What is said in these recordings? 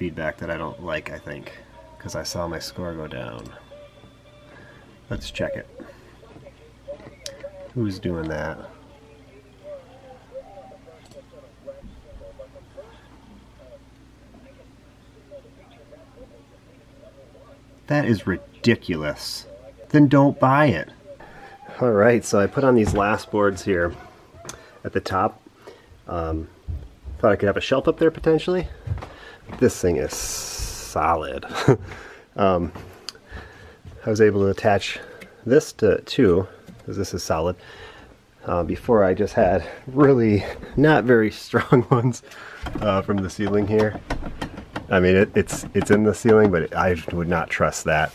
feedback that I don't like, I think, because I saw my score go down. Let's check it. Who's doing that? That is ridiculous. Then don't buy it. All right, so I put on these last boards here at the top. Um, thought I could have a shelf up there potentially. This thing is solid. um, I was able to attach this to two, because this is solid. Uh, before I just had really not very strong ones uh, from the ceiling here. I mean, it, it's it's in the ceiling, but it, I would not trust that.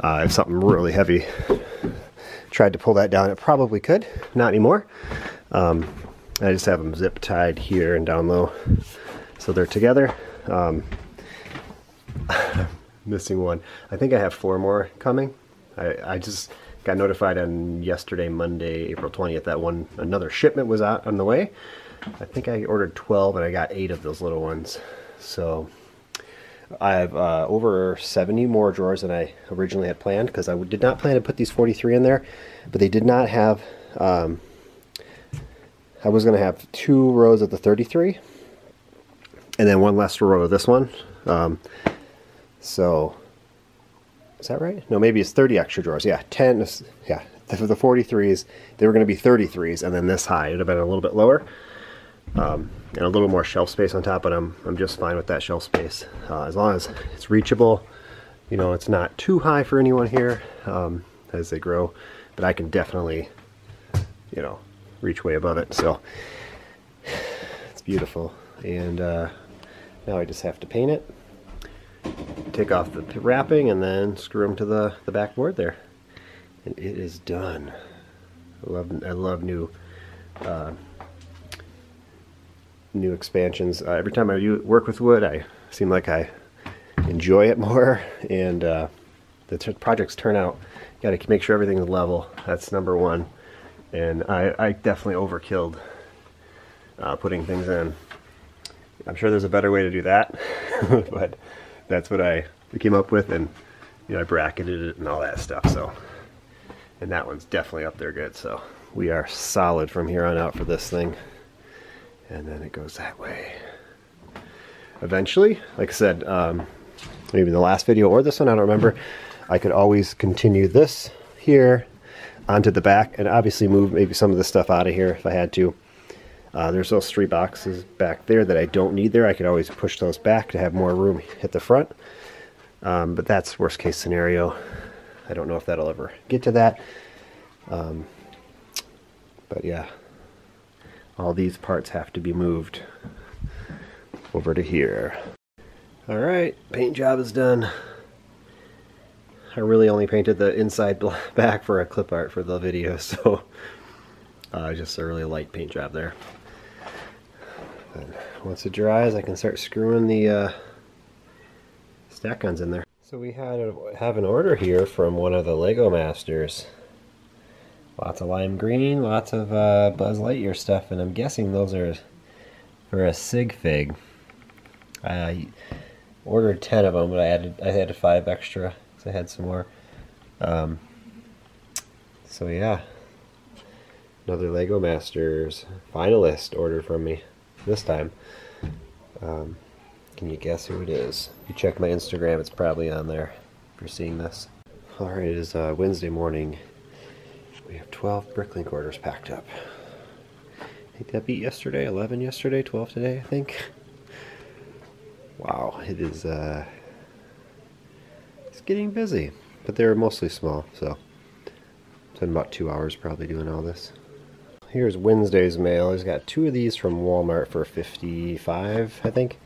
Uh, if something really heavy tried to pull that down, it probably could. Not anymore. Um, I just have them zip tied here and down low, so they're together. Um, missing one. I think I have four more coming. I, I just got notified on yesterday, Monday, April 20th, that one another shipment was out on the way. I think I ordered 12 and I got eight of those little ones. So I have uh, over 70 more drawers than I originally had planned because I did not plan to put these 43 in there, but they did not have, um, I was going to have two rows of the 33 and then one last row of this one. Um, so, is that right? No, maybe it's 30 extra drawers. Yeah, 10, yeah, for the 43s, they were going to be 33s and then this high. It would have been a little bit lower. Um, and a little more shelf space on top, but I'm, I'm just fine with that shelf space. Uh, as long as it's reachable, you know, it's not too high for anyone here um, as they grow, but I can definitely, you know, reach way above it. So it's beautiful. And uh, now I just have to paint it, take off the wrapping, and then screw them to the, the backboard there. And it is done. I love, I love new uh, new expansions. Uh, every time I work with wood, I seem like I enjoy it more, and uh, the projects turn out. Got to make sure everything's level. That's number one. And I, I definitely overkilled uh, putting things in. I'm sure there's a better way to do that, but that's what I came up with, and you know I bracketed it and all that stuff. So, and that one's definitely up there good. So we are solid from here on out for this thing and then it goes that way. Eventually, like I said, um, maybe the last video or this one, I don't remember, I could always continue this here onto the back and obviously move maybe some of the stuff out of here if I had to. Uh, there's those three boxes back there that I don't need there. I could always push those back to have more room at the front. Um, but that's worst case scenario. I don't know if that'll ever get to that. Um, but yeah, all these parts have to be moved over to here. Alright, paint job is done. I really only painted the inside back for a clip art for the video, so uh, just a really light paint job there. And once it dries, I can start screwing the uh, Stack-Ons in there. So we had a, have an order here from one of the Lego Masters. Lots of lime green, lots of uh, Buzz Lightyear stuff, and I'm guessing those are for a sig fig. I ordered 10 of them, but I added I added 5 extra because I had some more. Um, so yeah, another Lego Masters finalist ordered from me this time. Um, can you guess who it is? If you check my Instagram, it's probably on there if you're seeing this. Alright, it is uh, Wednesday morning. We have 12 Bricklink orders packed up. I think that beat yesterday, 11 yesterday, 12 today, I think. Wow, it is, uh, it's getting busy. But they're mostly small, so it's been about two hours probably doing all this. Here's Wednesday's mail. He's got two of these from Walmart for 55, I think.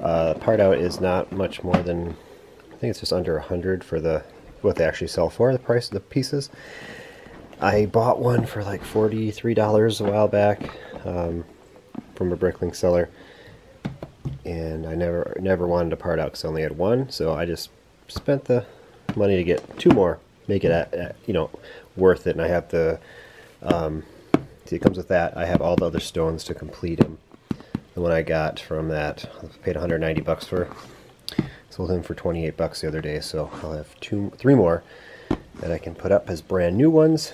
Uh, part out is not much more than, I think it's just under 100 for the what they actually sell for, the price of the pieces. I bought one for like $43 a while back um, from a Bricklink seller. And I never never wanted to part out because I only had one. So I just spent the money to get two more. Make it, at, at, you know, worth it. And I have the, um, see it comes with that. I have all the other stones to complete him. the one I got from that, I paid 190 bucks for. Sold him for 28 bucks the other day, so I'll have two, three more that I can put up as brand new ones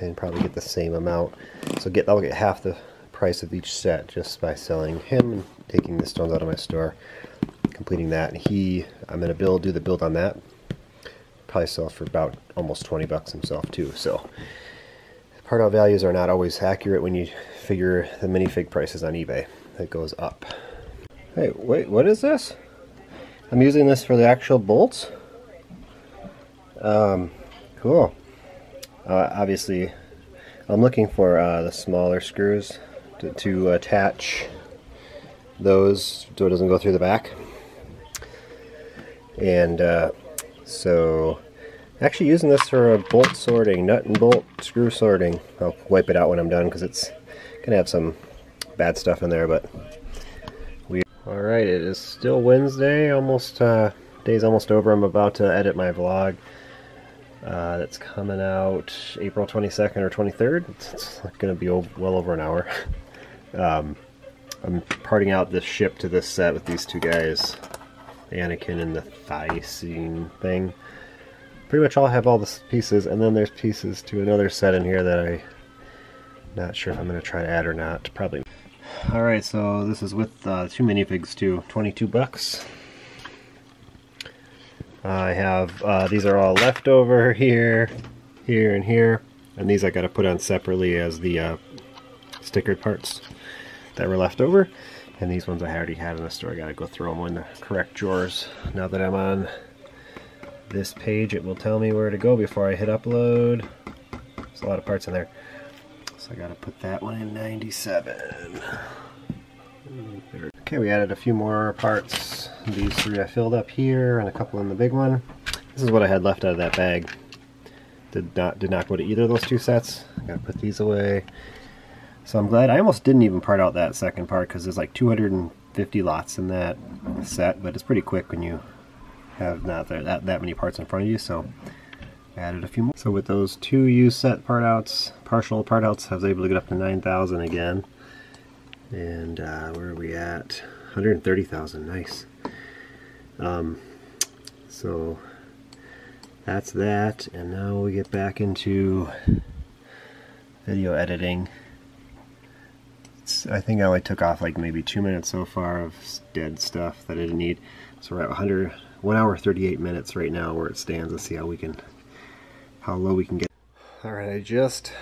and probably get the same amount. So get I'll get half the price of each set just by selling him and taking the stones out of my store, completing that. And he, I'm gonna build, do the build on that. Probably sell for about almost 20 bucks himself too. So part out values are not always accurate when you figure the minifig prices on eBay. It goes up. Hey, wait, what is this? I'm using this for the actual bolts. Um, cool. Uh, obviously, I'm looking for uh, the smaller screws to, to, attach those so it doesn't go through the back. And uh, so, actually using this for a bolt sorting, nut and bolt screw sorting. I'll wipe it out when I'm done because it's going to have some bad stuff in there, but we... Alright, it is still Wednesday, almost, uh, day's almost over. I'm about to edit my vlog. Uh, that's coming out April 22nd or 23rd. It's, it's going to be well over an hour. um, I'm parting out this ship to this set with these two guys, Anakin and the Thycine thing. Pretty much all have all the pieces, and then there's pieces to another set in here that I not sure if I'm going to try to add or not. Probably. Alright, so this is with uh, two minifigs too. 22 bucks. I have, uh, these are all leftover here, here, and here. And these I got to put on separately as the uh, stickered parts that were left over. And these ones I already had in the store. I got to go throw them in the correct drawers. Now that I'm on this page, it will tell me where to go before I hit upload. There's a lot of parts in there. So I got to put that one in 97. Okay, we added a few more parts. These three I filled up here and a couple in the big one. This is what I had left out of that bag. Did not did not go to either of those two sets. I gotta put these away. So I'm glad I almost didn't even part out that second part because there's like 250 lots in that set, but it's pretty quick when you have not that, that many parts in front of you. So I added a few more. So with those two used set part outs, partial part outs, I was able to get up to 9,000 again. And uh, where are we at? 130,000, nice. Um, so that's that, and now we get back into video editing. It's, I think I only took off like maybe two minutes so far of dead stuff that I didn't need. So we're at 100, 1 hour 38 minutes right now where it stands. Let's see how we can, how low we can get. Alright, I just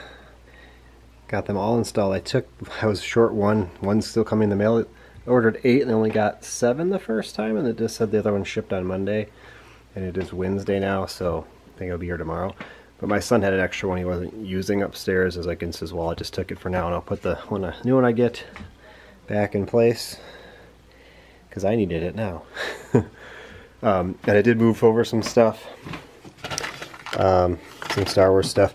got them all installed. I took, I was short one, one's still coming in the mail. I ordered eight and only got seven the first time and it just said the other one shipped on Monday. And it is Wednesday now, so I think it'll be here tomorrow. But my son had an extra one he wasn't using upstairs as I against his wall. I just took it for now and I'll put the one, new one I get back in place because I needed it now. um, and I did move over some stuff, um, some Star Wars stuff.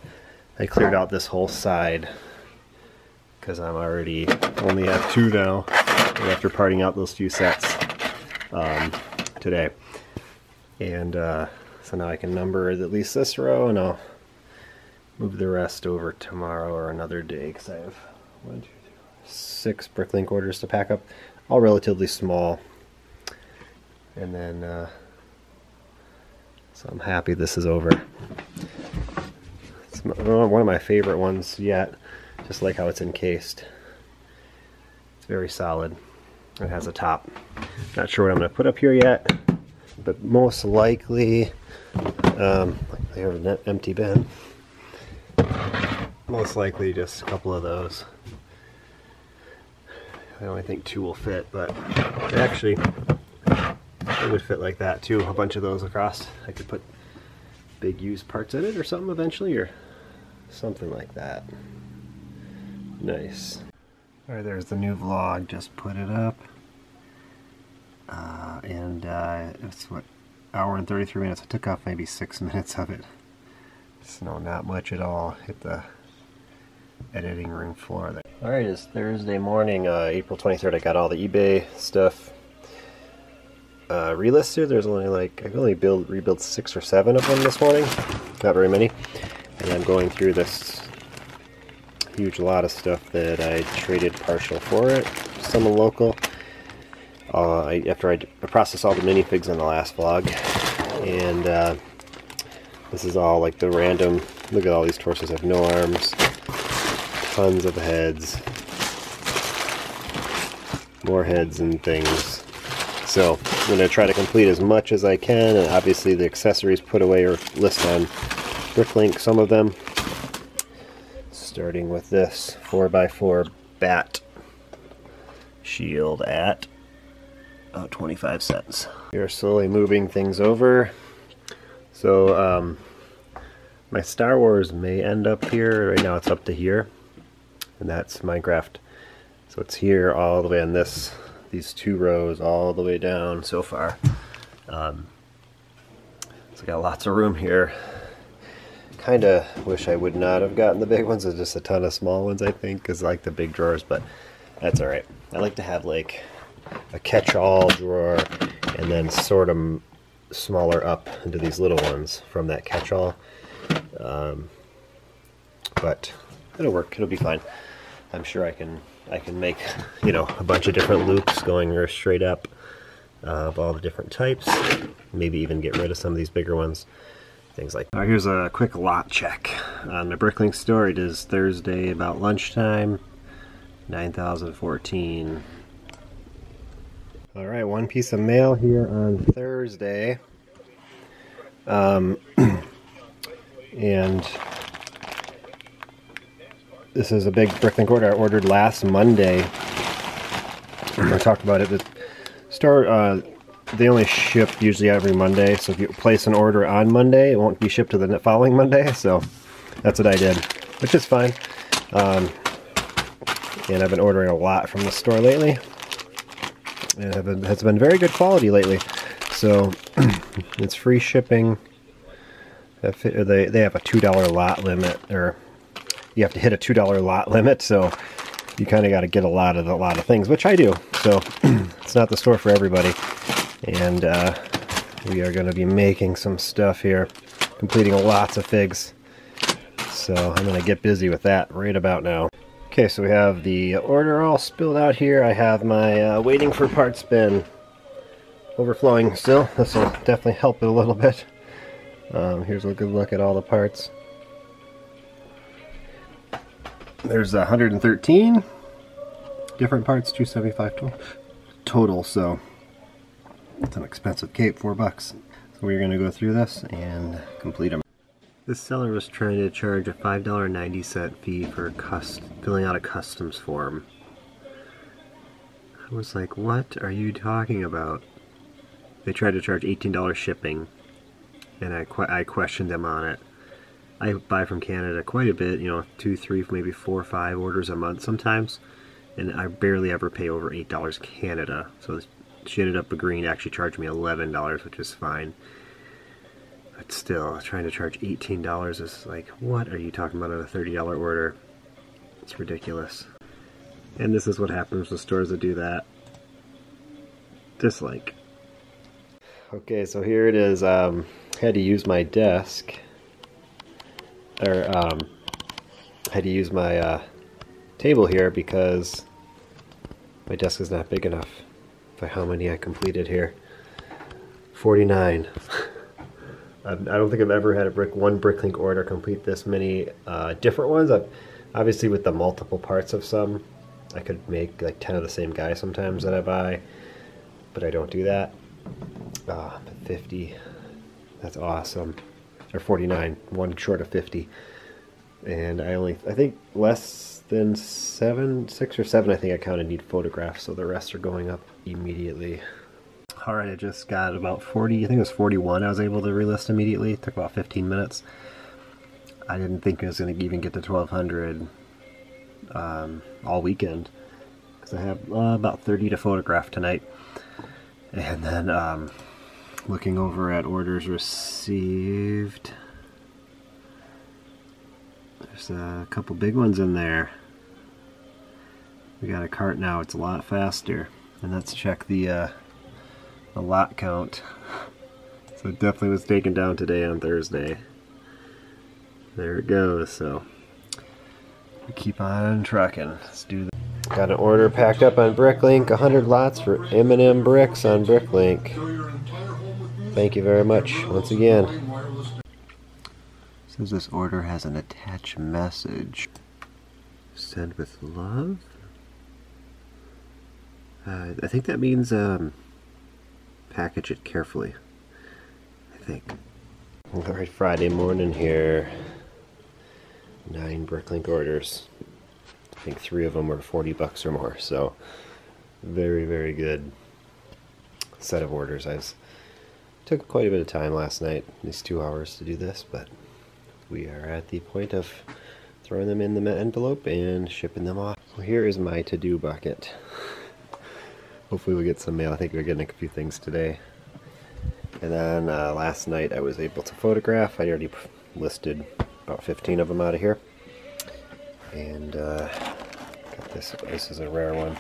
I cleared out this whole side because I'm already only have two now after parting out those few sets um, today. And uh, so now I can number at least this row and I'll move the rest over tomorrow or another day because I have one, two, three, six Bricklink orders to pack up, all relatively small. And then, uh, so I'm happy this is over. It's one of my favorite ones yet. Just like how it's encased. It's very solid. It has a top. Not sure what I'm going to put up here yet, but most likely, um, they have an empty bin. Most likely just a couple of those. I only think two will fit, but actually it would fit like that too. A bunch of those across. I could put big used parts in it or something eventually, or something like that. Nice. Alright, there's the new vlog. Just put it up. Uh, and uh, it's what, hour and 33 minutes. I took off maybe six minutes of it. So not much at all. Hit the editing room floor there. Alright, it's Thursday morning, uh, April 23rd. I got all the eBay stuff uh, relisted. There's only like, I've only build, rebuilt six or seven of them this morning. Not very many. And I'm going through this huge lot of stuff that I traded partial for it. Some local. Uh, I, after I processed all the minifigs in the last vlog, and uh, this is all like the random. Look at all these torsos have no arms, tons of heads, more heads and things. So I'm going to try to complete as much as I can, and obviously the accessories put away or list on Bricklink, some of them. Starting with this 4x4 bat shield at about 25 cents. We are slowly moving things over. So um, my Star Wars may end up here. Right now it's up to here. And that's Minecraft. So it's here all the way on this these two rows all the way down so far. Um, so got lots of room here. Kind of wish I would not have gotten the big ones. There's just a ton of small ones, I think, because I like the big drawers, but that's all right. I like to have like a catch-all drawer and then sort them smaller up into these little ones from that catch-all. Um, but it'll work. It'll be fine. I'm sure I can I can make, you know, a bunch of different loops going straight up uh, of all the different types. Maybe even get rid of some of these bigger ones. Things like that. here's a quick lot check on the Bricklink store. It is Thursday about lunchtime, 9014. All right, one piece of mail here on Thursday. Um, and this is a big Bricklink order I ordered last Monday. I talked about it. The store, uh, they only ship usually every Monday, so if you place an order on Monday, it won't be shipped to the following Monday, so that's what I did, which is fine. Um, and I've been ordering a lot from the store lately, and it has been very good quality lately. So it's free shipping. They they have a two dollar lot limit, or you have to hit a two dollar lot limit, so you kind of got to get a lot of a lot of things, which I do. So it's not the store for everybody, and uh, we are going to be making some stuff here, completing lots of figs. So I'm going to get busy with that right about now. Okay, so we have the order all spilled out here. I have my uh, waiting for parts bin overflowing still. This will definitely help it a little bit. Um, here's a good look at all the parts. There's 113 different parts, 275 total, so it's an expensive cape, four bucks. So we're to go through this and complete them. This seller was trying to charge a $5.90 fee for filling out a customs form. I was like, what are you talking about? They tried to charge $18 shipping, and I, I questioned them on it. I buy from Canada quite a bit, you know, two, three, maybe four or five orders a month sometimes, and I barely ever pay over $8 Canada. So she ended up agreeing to actually charge me $11, which is fine. But still, trying to charge $18 is like, what are you talking about on a $30 order? It's ridiculous. And this is what happens with stores that do that. Dislike. Okay, so here it is. Um, had to use my desk or um, had to use my uh, table here because my desk is not big enough by how many I completed here. 49. I don't think I've ever had a brick one Bricklink order complete this many uh, different ones. I've, obviously, with the multiple parts of some, I could make like 10 of the same guy sometimes that I buy, but I don't do that. Uh, 50. That's awesome or 49, one short of 50. And I only, I think less than seven, six or seven, I think I counted need photographs, so the rest are going up immediately. All right, I just got about 40, I think it was 41 I was able to relist immediately. It took about 15 minutes. I didn't think I was going to even get to 1200 um, all weekend because I have uh, about 30 to photograph tonight. And then um, looking over at orders received. There's a couple big ones in there. We got a cart now, it's a lot faster. And let's check the, uh, the lot count. So it definitely was taken down today on Thursday. There it goes, so we keep on trucking. Let's do that. Got an order packed up on Bricklink, 100 lots for M&M bricks on Bricklink. Thank you very much once again. Says this order has an attached message. Send with love? Uh, I think that means um, package it carefully. I think. Alright, Friday morning here. Nine Bricklink orders. I think three of them were 40 bucks or more, so very, very good set of orders. I was, took quite a bit of time last night, these two hours to do this, but we are at the point of throwing them in the envelope and shipping them off. Well, here is my to-do bucket. Hopefully we'll get some mail. I think we're getting a few things today. And then uh, last night I was able to photograph. I already listed about 15 of them out of here. And uh, this. This is a rare one.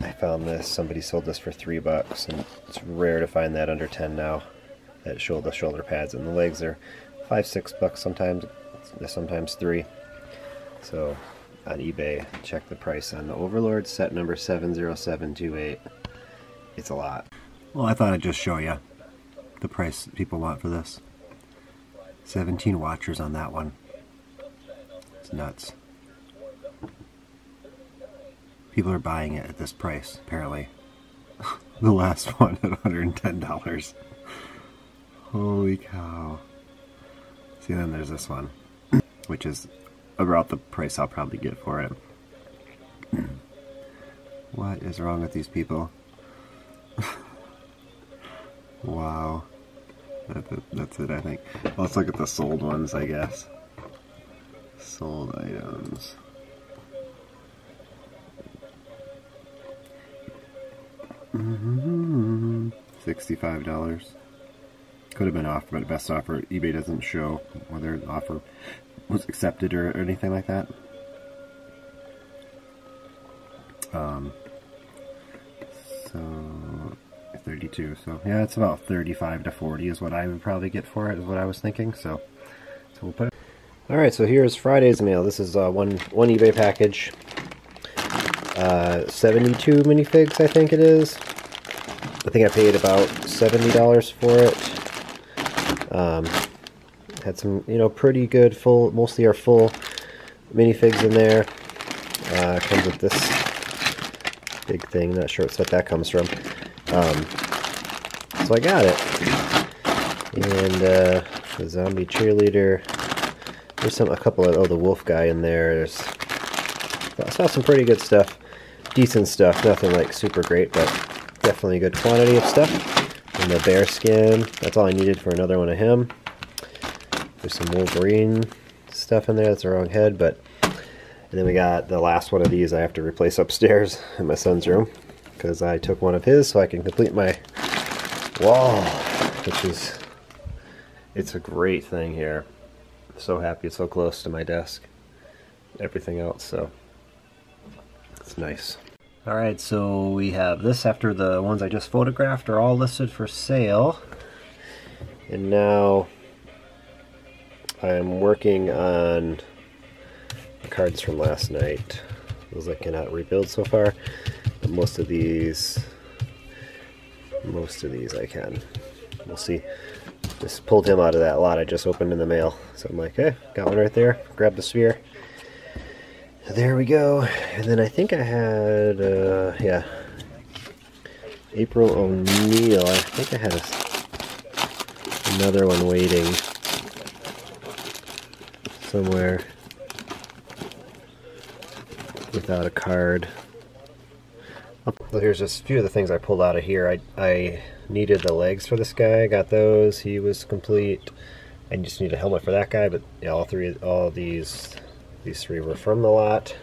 I found this. Somebody sold this for three bucks, and it's rare to find that under 10 now. That show the shoulder pads and the legs are five, six bucks sometimes. Sometimes three. So on eBay, check the price on the Overlord set number 70728. It's a lot. Well, I thought I'd just show you the price people want for this. 17 watchers on that one. It's nuts. People are buying it at this price, apparently. the last one at $110. Holy cow. See, then there's this one, which is about the price I'll probably get for it. what is wrong with these people? wow. That, that, that's it, I think. Well, let's look at the sold ones, I guess. Sold items. Mm-hmm. $65. Could have been offered, but best offer. eBay doesn't show whether the offer was accepted or, or anything like that. Um, so 32. So yeah, it's about 35 to 40 is what I would probably get for it. Is what I was thinking. So so we'll put. It. All right. So here's Friday's mail. This is uh, one one eBay package. Uh, 72 minifigs, I think it is. I think I paid about $70 for it. Um, had some, you know, pretty good full, mostly are full minifigs in there. Uh, comes with this big thing. Not sure what that comes from. Um, so I got it. And uh, the zombie cheerleader. There's some a couple of oh the wolf guy in there. There's I saw some pretty good stuff, decent stuff. Nothing like super great, but definitely a good quantity of stuff. And the bear skin. That's all I needed for another one of him. There's some Wolverine stuff in there. That's the wrong head, but and then we got the last one of these I have to replace upstairs in my son's room because I took one of his so I can complete my wall, which is, it's a great thing here. I'm so happy it's so close to my desk. Everything else, so it's nice. Alright, so we have this after the ones I just photographed are all listed for sale. And now I'm working on the cards from last night. Those I cannot rebuild so far. But most of these, most of these I can. We'll see. Just pulled him out of that lot I just opened in the mail. So I'm like, hey, got one right there. Grab the sphere. There we go. And then I think I had, uh, yeah, April O'Neil. I think I had a, another one waiting somewhere without a card. Well, here's just a few of the things I pulled out of here. I, I needed the legs for this guy. I got those. He was complete. I just need a helmet for that guy, but yeah, all three, all these, these three were from the lot.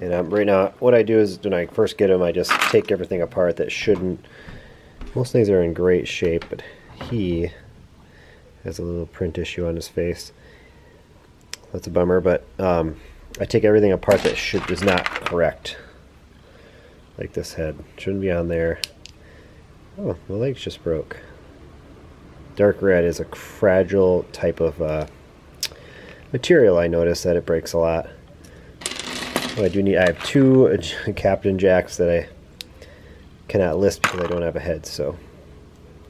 And um, right now, what I do is when I first get them, I just take everything apart that shouldn't. Most things are in great shape, but he has a little print issue on his face. That's a bummer, but um, I take everything apart that should is not correct. Like this head. Shouldn't be on there. Oh, the legs just broke. Dark red is a fragile type of uh, material I notice that it breaks a lot. Oh, I do need. I have two Captain Jacks that I cannot list because I don't have a head. So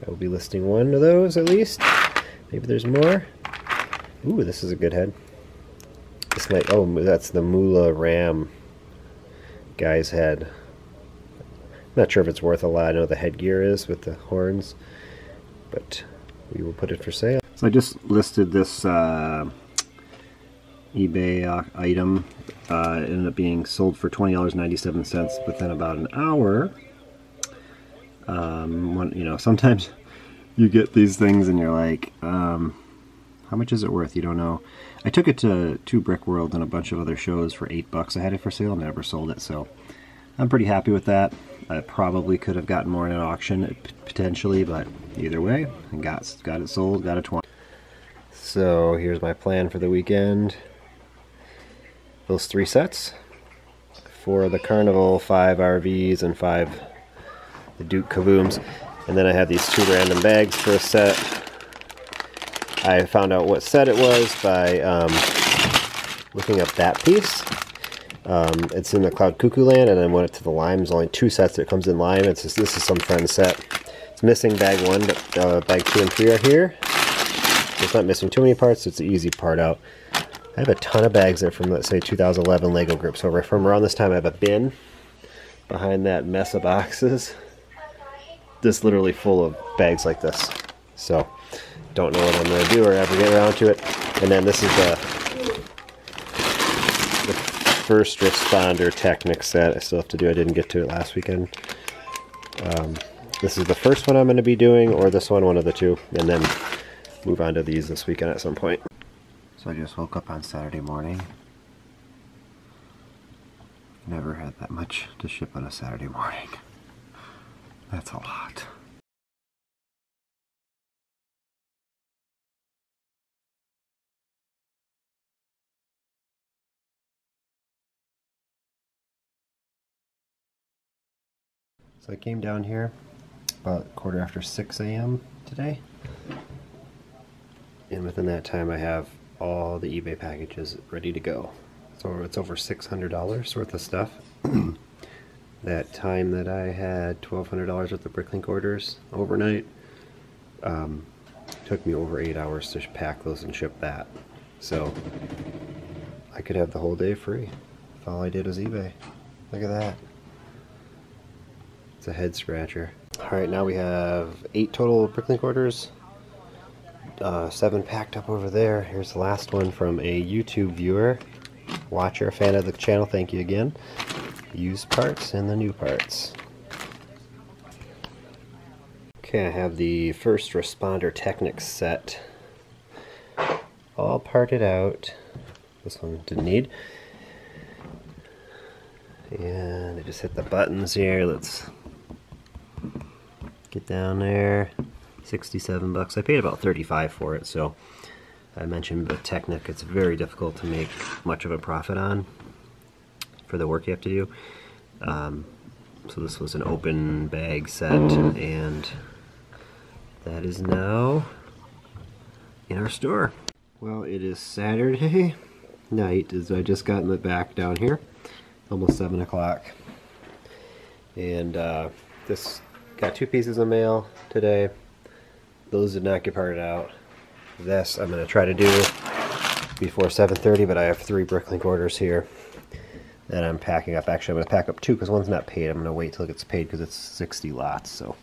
I will be listing one of those at least. Maybe there's more. Ooh, this is a good head. This might. Oh, that's the Mula Ram guy's head. Not sure if it's worth a lot. I know the headgear is with the horns, but we will put it for sale. So I just listed this uh, eBay uh, item. Uh, it ended up being sold for $20.97 within about an hour. Um, one, you know, sometimes you get these things and you're like, um, how much is it worth? You don't know. I took it to, to Brickworld and a bunch of other shows for eight bucks. I had it for sale, never sold it, so I'm pretty happy with that. I probably could have gotten more in an auction potentially, but either way, I got got it sold, got a 20. So here's my plan for the weekend. Those three sets. Four of the Carnival, five RVs, and five the Duke Cabooms. And then I have these two random bags for a set. I found out what set it was by um, looking up that piece. Um, it's in the Cloud Cuckoo Land, and then went to the lime. There's only two sets that comes in lime. It's just, this is some friend's set. It's missing bag one, but uh, bag two and three are here. It's not missing too many parts. So it's the easy part out. I have a ton of bags there from, let's say, 2011 Lego group. So from around this time, I have a bin behind that mess of boxes. This literally full of bags like this. So, don't know what I'm going to do or ever get around to it. And then this is the first responder Technic set I still have to do. I didn't get to it last weekend. Um, this is the first one I'm going to be doing, or this one, one of the two, and then move on to these this weekend at some point. So I just woke up on Saturday morning. Never had that much to ship on a Saturday morning. That's a lot. So I came down here about quarter after 6 a.m. today. And within that time I have all the eBay packages ready to go. So it's over $600 worth of stuff. that time that I had $1,200 worth of Bricklink orders overnight um, took me over 8 hours to pack those and ship that. So I could have the whole day free if all I did was eBay. Look at that. It's a head scratcher. Alright, now we have eight total Bricklink orders. Uh, seven packed up over there. Here's the last one from a YouTube viewer, watcher, fan of the channel. Thank you again. Used parts and the new parts. Okay, I have the first responder Technic set all parted out. This one didn't need. And I just hit the buttons here. Let's Get down there. 67 bucks. I paid about 35 for it, so I mentioned the Technic, it's very difficult to make much of a profit on for the work you have to do. Um, so this was an open bag set, and that is now in our store. Well, it is Saturday night, as I just got in the back down here, almost 7 o'clock. And uh, this Got two pieces of mail today. Those did not get parted out. This I'm going to try to do before 7.30, but I have three Bricklink orders here that I'm packing up. Actually, I'm going to pack up two because one's not paid. I'm going to wait till it gets paid because it's 60 lots. So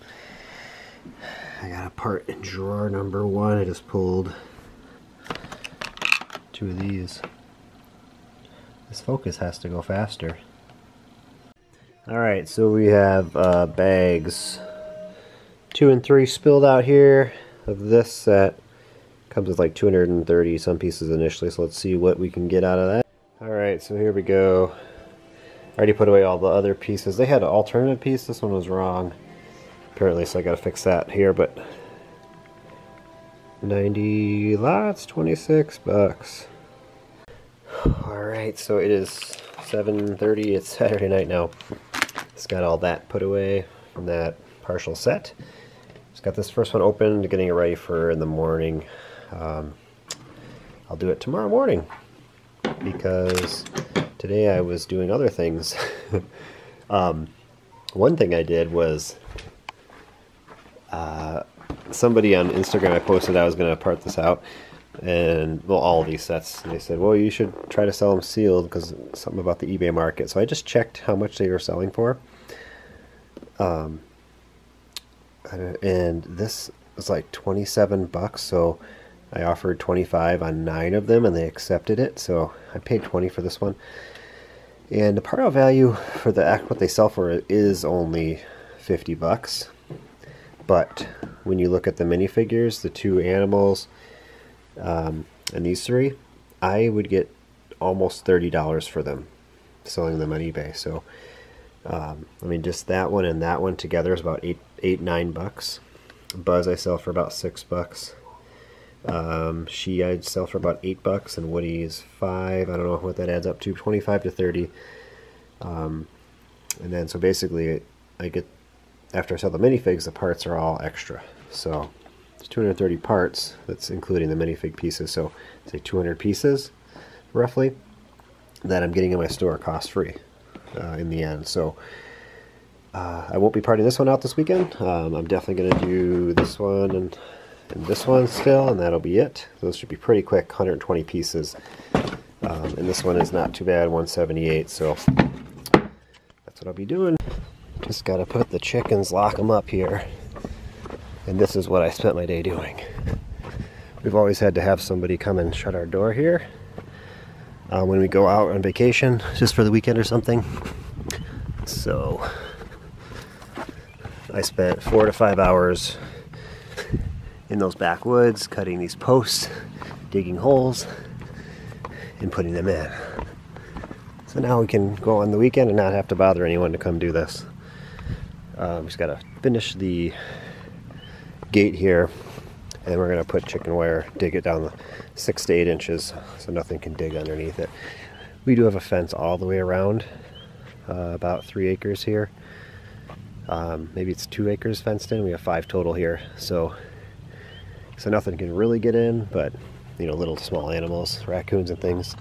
I got a part in drawer number one. I just pulled two of these. This focus has to go faster. Alright, so we have uh, bags two and three spilled out here of this set. Comes with like 230 some pieces initially, so let's see what we can get out of that. Alright, so here we go. I already put away all the other pieces. They had an alternative piece, this one was wrong. Apparently, so I gotta fix that here, but 90 lots, 26 bucks. Alright, so it is 7.30, it's Saturday night now. It's got all that put away from that partial set. Just got this first one opened, getting it ready for in the morning. Um, I'll do it tomorrow morning because today I was doing other things. um, one thing I did was uh, somebody on Instagram I posted I was going to part this out and well all these sets and they said well you should try to sell them sealed because something about the eBay market so I just checked how much they were selling for um, and this was like 27 bucks so I offered 25 on nine of them and they accepted it so I paid 20 for this one. And the part out value for the act what they sell for is only 50 bucks. But when you look at the minifigures the two animals um, and these three I would get almost $30 for them selling them on eBay so um, I mean just that one and that one together is about eight eight nine bucks Buzz I sell for about six bucks um, she I'd sell for about eight bucks, and Woody's five. I don't know what that adds up to, twenty-five to thirty. Um, and then so basically, I get after I sell the minifigs, the parts are all extra. So it's 230 parts. That's including the minifig pieces. So say 200 pieces, roughly, that I'm getting in my store cost free uh, in the end. So. Uh, I won't be parting this one out this weekend. Um, I'm definitely going to do this one and and this one still, and that'll be it. Those should be pretty quick, 120 pieces. Um, and this one is not too bad, 178, so that's what I'll be doing. Just got to put the chickens, lock them up here. And this is what I spent my day doing. We've always had to have somebody come and shut our door here uh, when we go out on vacation, just for the weekend or something. So I spent four to five hours in those backwoods, cutting these posts, digging holes, and putting them in. So now we can go on the weekend and not have to bother anyone to come do this. Um, just got to finish the gate here, and we're to put chicken wire, dig it down six to eight inches so nothing can dig underneath it. We do have a fence all the way around, uh, about three acres here. Um, maybe it's two acres fenced in. We have five total here, so so nothing can really get in, but you know, little small animals, raccoons and things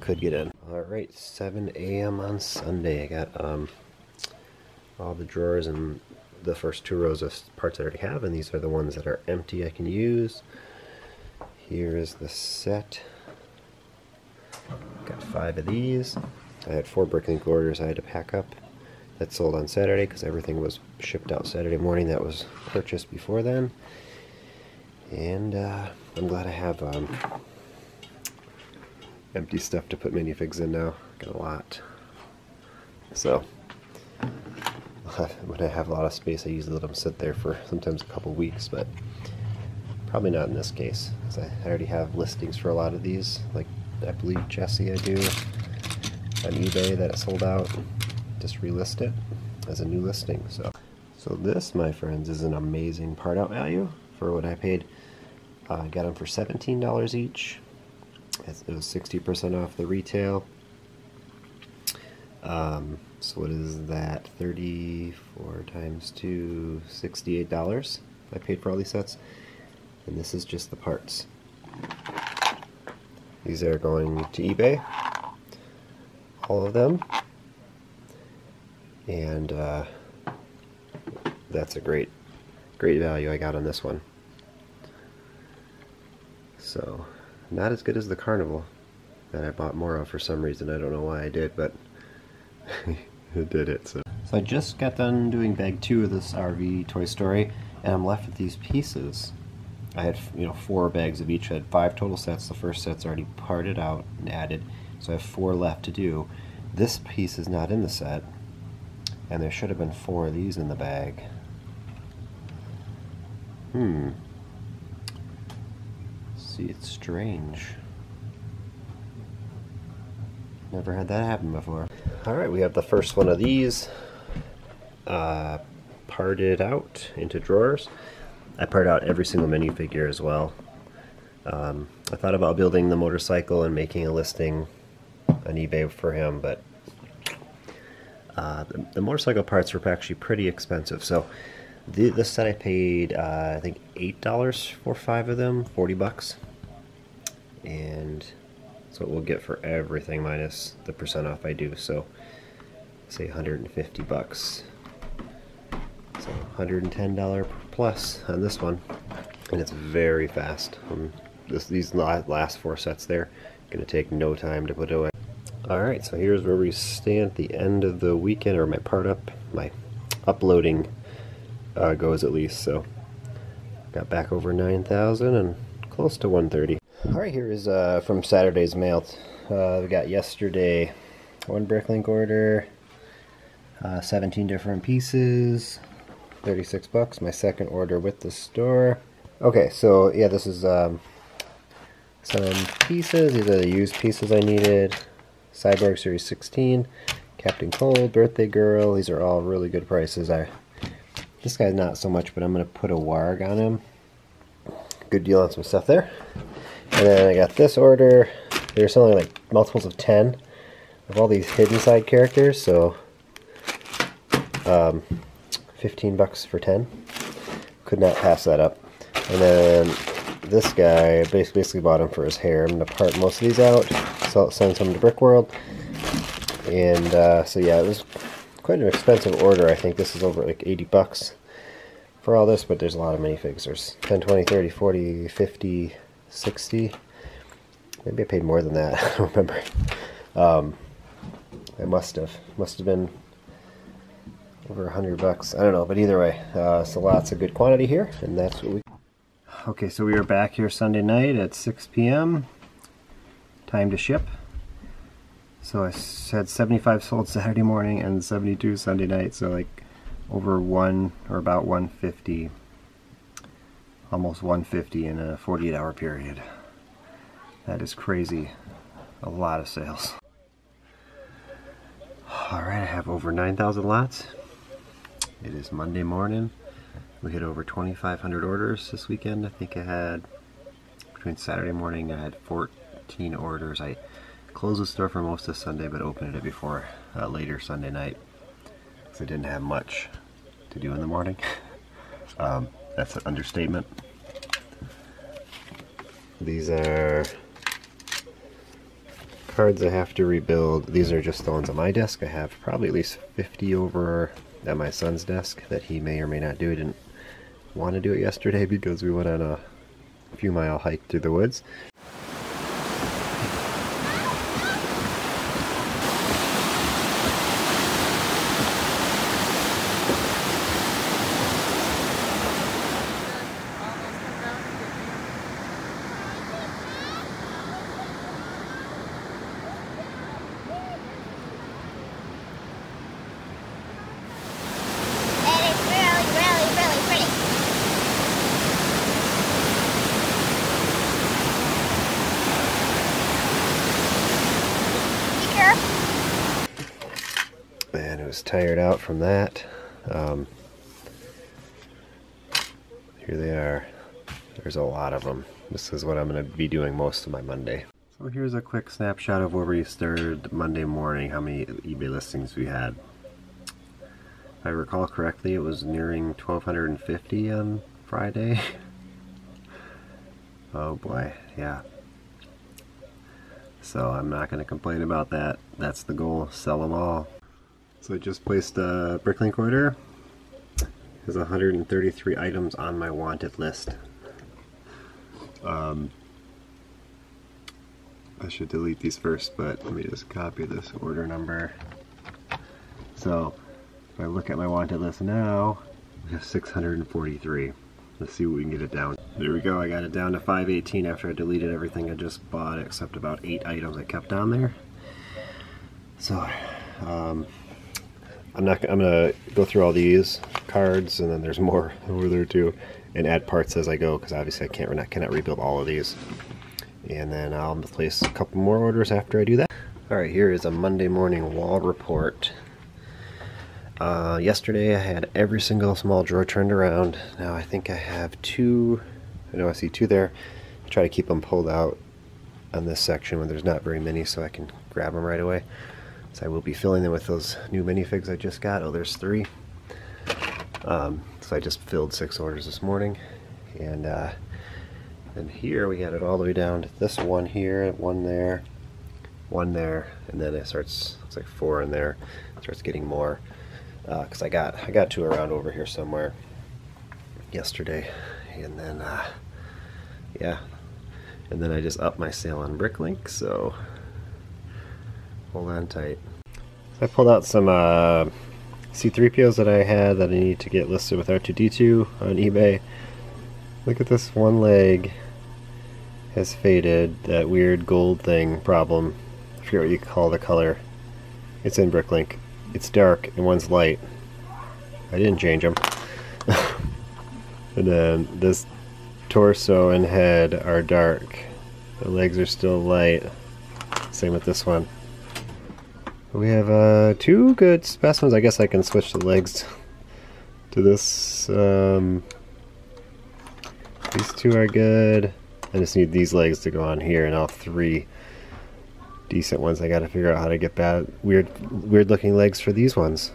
could get in. All right, 7 a.m. on Sunday. I got um, all the drawers and the first two rows of parts I already have, and these are the ones that are empty I can use. Here is the set. Got five of these. I had four Bricklink orders I had to pack up. That sold on Saturday because everything was shipped out Saturday morning that was purchased before then. And uh, I'm glad I have um, empty stuff to put minifigs in now. Got a lot. So when I have a lot of space, I usually let them sit there for sometimes a couple weeks, but probably not in this case, because I already have listings for a lot of these. Like I believe Jesse, I do on eBay that it sold out. Just relist it as a new listing. So, so this, my friends, is an amazing part out value for what I paid. Uh, I got them for $17 each. It was 60% off the retail. Um, so what is that? 34 times 2, $68 I paid for all these sets. And this is just the parts. These are going to eBay. All of them. And uh, that's a great, great value I got on this one. So, not as good as the Carnival that I bought more of for some reason. I don't know why I did, but it did it. So. so I just got done doing bag two of this RV Toy Story, and I'm left with these pieces. I had you know four bags of each. I had five total sets. The first set's already parted out and added, so I have four left to do. This piece is not in the set, and there should have been four of these in the bag. Hmm see, it's strange. Never had that happen before. Alright, we have the first one of these uh, parted out into drawers. I part out every single minifigure as well. Um, I thought about building the motorcycle and making a listing on eBay for him, but uh, the, the, motorcycle parts were actually pretty expensive. So the, this set I paid, uh, I think, $8 for five of them, 40 bucks and That's what we'll get for everything minus the percent off I do. So say 150 bucks. So $110 plus on this one. And it's very fast. Um, this, these last four sets there, gonna take no time to put away. Alright, so here's where we stand at the end of the weekend, or my part up, my uploading uh, goes at least. So got back over 9,000 and close to 130. Alright, here is uh, from Saturday's mail. Uh, we got yesterday one Bricklink order, uh, 17 different pieces, 36 bucks. My second order with the store. Okay, so yeah, this is um, some pieces. These are the used pieces I needed. Cyborg Series 16, Captain Cold, Birthday Girl. These are all really good prices. I This guy's not so much, but I'm going to put a Warg on him. Good deal on some stuff there. And then I got this order. There's something like multiples of 10 of all these hidden side characters. So um, 15 bucks for 10. Could not pass that up. And then this guy, basically bought him for his hair. I'm going to part most of these out, so send some to Brickworld. And uh, so yeah, it was quite an expensive order. I think this is over like 80 bucks for all this, but there's a lot of minifigs. There's 10, 20, 30, 40, 50, 60. Maybe I paid more than that. I don't remember. Um, I must have. Must have been over a hundred bucks. I don't know, but either way, uh, so lots of good quantity here, and that's what we. Okay, so we are back here Sunday night at 6 p.m. Time to ship. So I had 75 sold Saturday morning and 72 Sunday night, so like over one or about 150, almost 150 in a 48 hour period. That is crazy. A lot of sales. Alright, I have over 9,000 lots. It is Monday morning. We hit over 2,500 orders this weekend. I think I had, between Saturday morning, I had 14 orders. I closed the store for most of Sunday, but opened it before uh, later Sunday night. Because I didn't have much to do in the morning. um, that's an understatement. These are cards I have to rebuild. These are just the ones on my desk. I have probably at least 50 over at my son's desk that he may or may not do. He didn't want to do it yesterday because we went on a few mile hike through the woods. Was tired out from that. Um, here they are. There's a lot of them. This is what I'm going to be doing most of my Monday. So here's a quick snapshot of where we started Monday morning, how many eBay listings we had. If I recall correctly, it was nearing 1,250 on Friday. oh boy, yeah. So I'm not going to complain about that. That's the goal, sell them all. So I just placed a Bricklink order. There's 133 items on my wanted list. Um, I should delete these first, but let me just copy this order number. So if I look at my wanted list now, we have 643. Let's see what we can get it down. There we go, I got it down to 518 after I deleted everything I just bought except about eight items I kept on there. So, um, I'm not. I'm gonna go through all these cards, and then there's more over there too, and add parts as I go because obviously I can't. Cannot rebuild all of these. And then I'll place a couple more orders after I do that. All right, here is a Monday morning wall report. Uh, yesterday I had every single small drawer turned around. Now I think I have two. I know I see two there. I try to keep them pulled out on this section when there's not very many, so I can grab them right away. So I will be filling them with those new minifigs I just got. Oh, there's three. Um, so I just filled six orders this morning. And uh, here we got it all the way down to this one here, one there, one there, and then it starts, looks like four in there, it starts getting more, because uh, I got, I got two around over here somewhere yesterday, and then, uh, yeah, and then I just upped my sale on Bricklink, so hold on tight. I pulled out some uh, C3POs that I had that I need to get listed with R2D2 on eBay. Look at this one leg has faded, that weird gold thing problem. I forget what you call the color. It's in Bricklink. It's dark and one's light. I didn't change them. and then this torso and head are dark. The legs are still light. Same with this one. We have uh, two good specimens. I guess I can switch the legs to this. Um, these two are good. I just need these legs to go on here and all three decent ones. I gotta figure out how to get bad, weird, weird looking legs for these ones.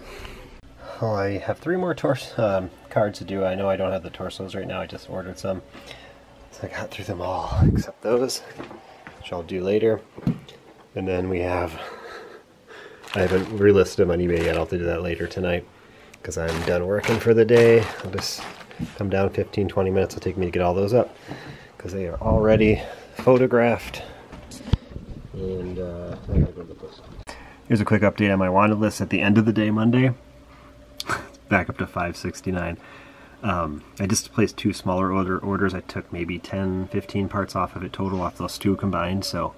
Oh, I have three more um, cards to do. I know I don't have the torsos right now. I just ordered some. So I got through them all except those, which I'll do later. And then we have, I haven't relisted them on eBay yet. I'll have to do that later tonight because I'm done working for the day. I'll just come down 15, 20 minutes. It'll take me to get all those up because they are already photographed. And uh, I gotta go to the post. Here's a quick update on my wanted list at the end of the day Monday. Back up to 569. Um, I just placed two smaller order orders. I took maybe 10, 15 parts off of it total, off those two combined. So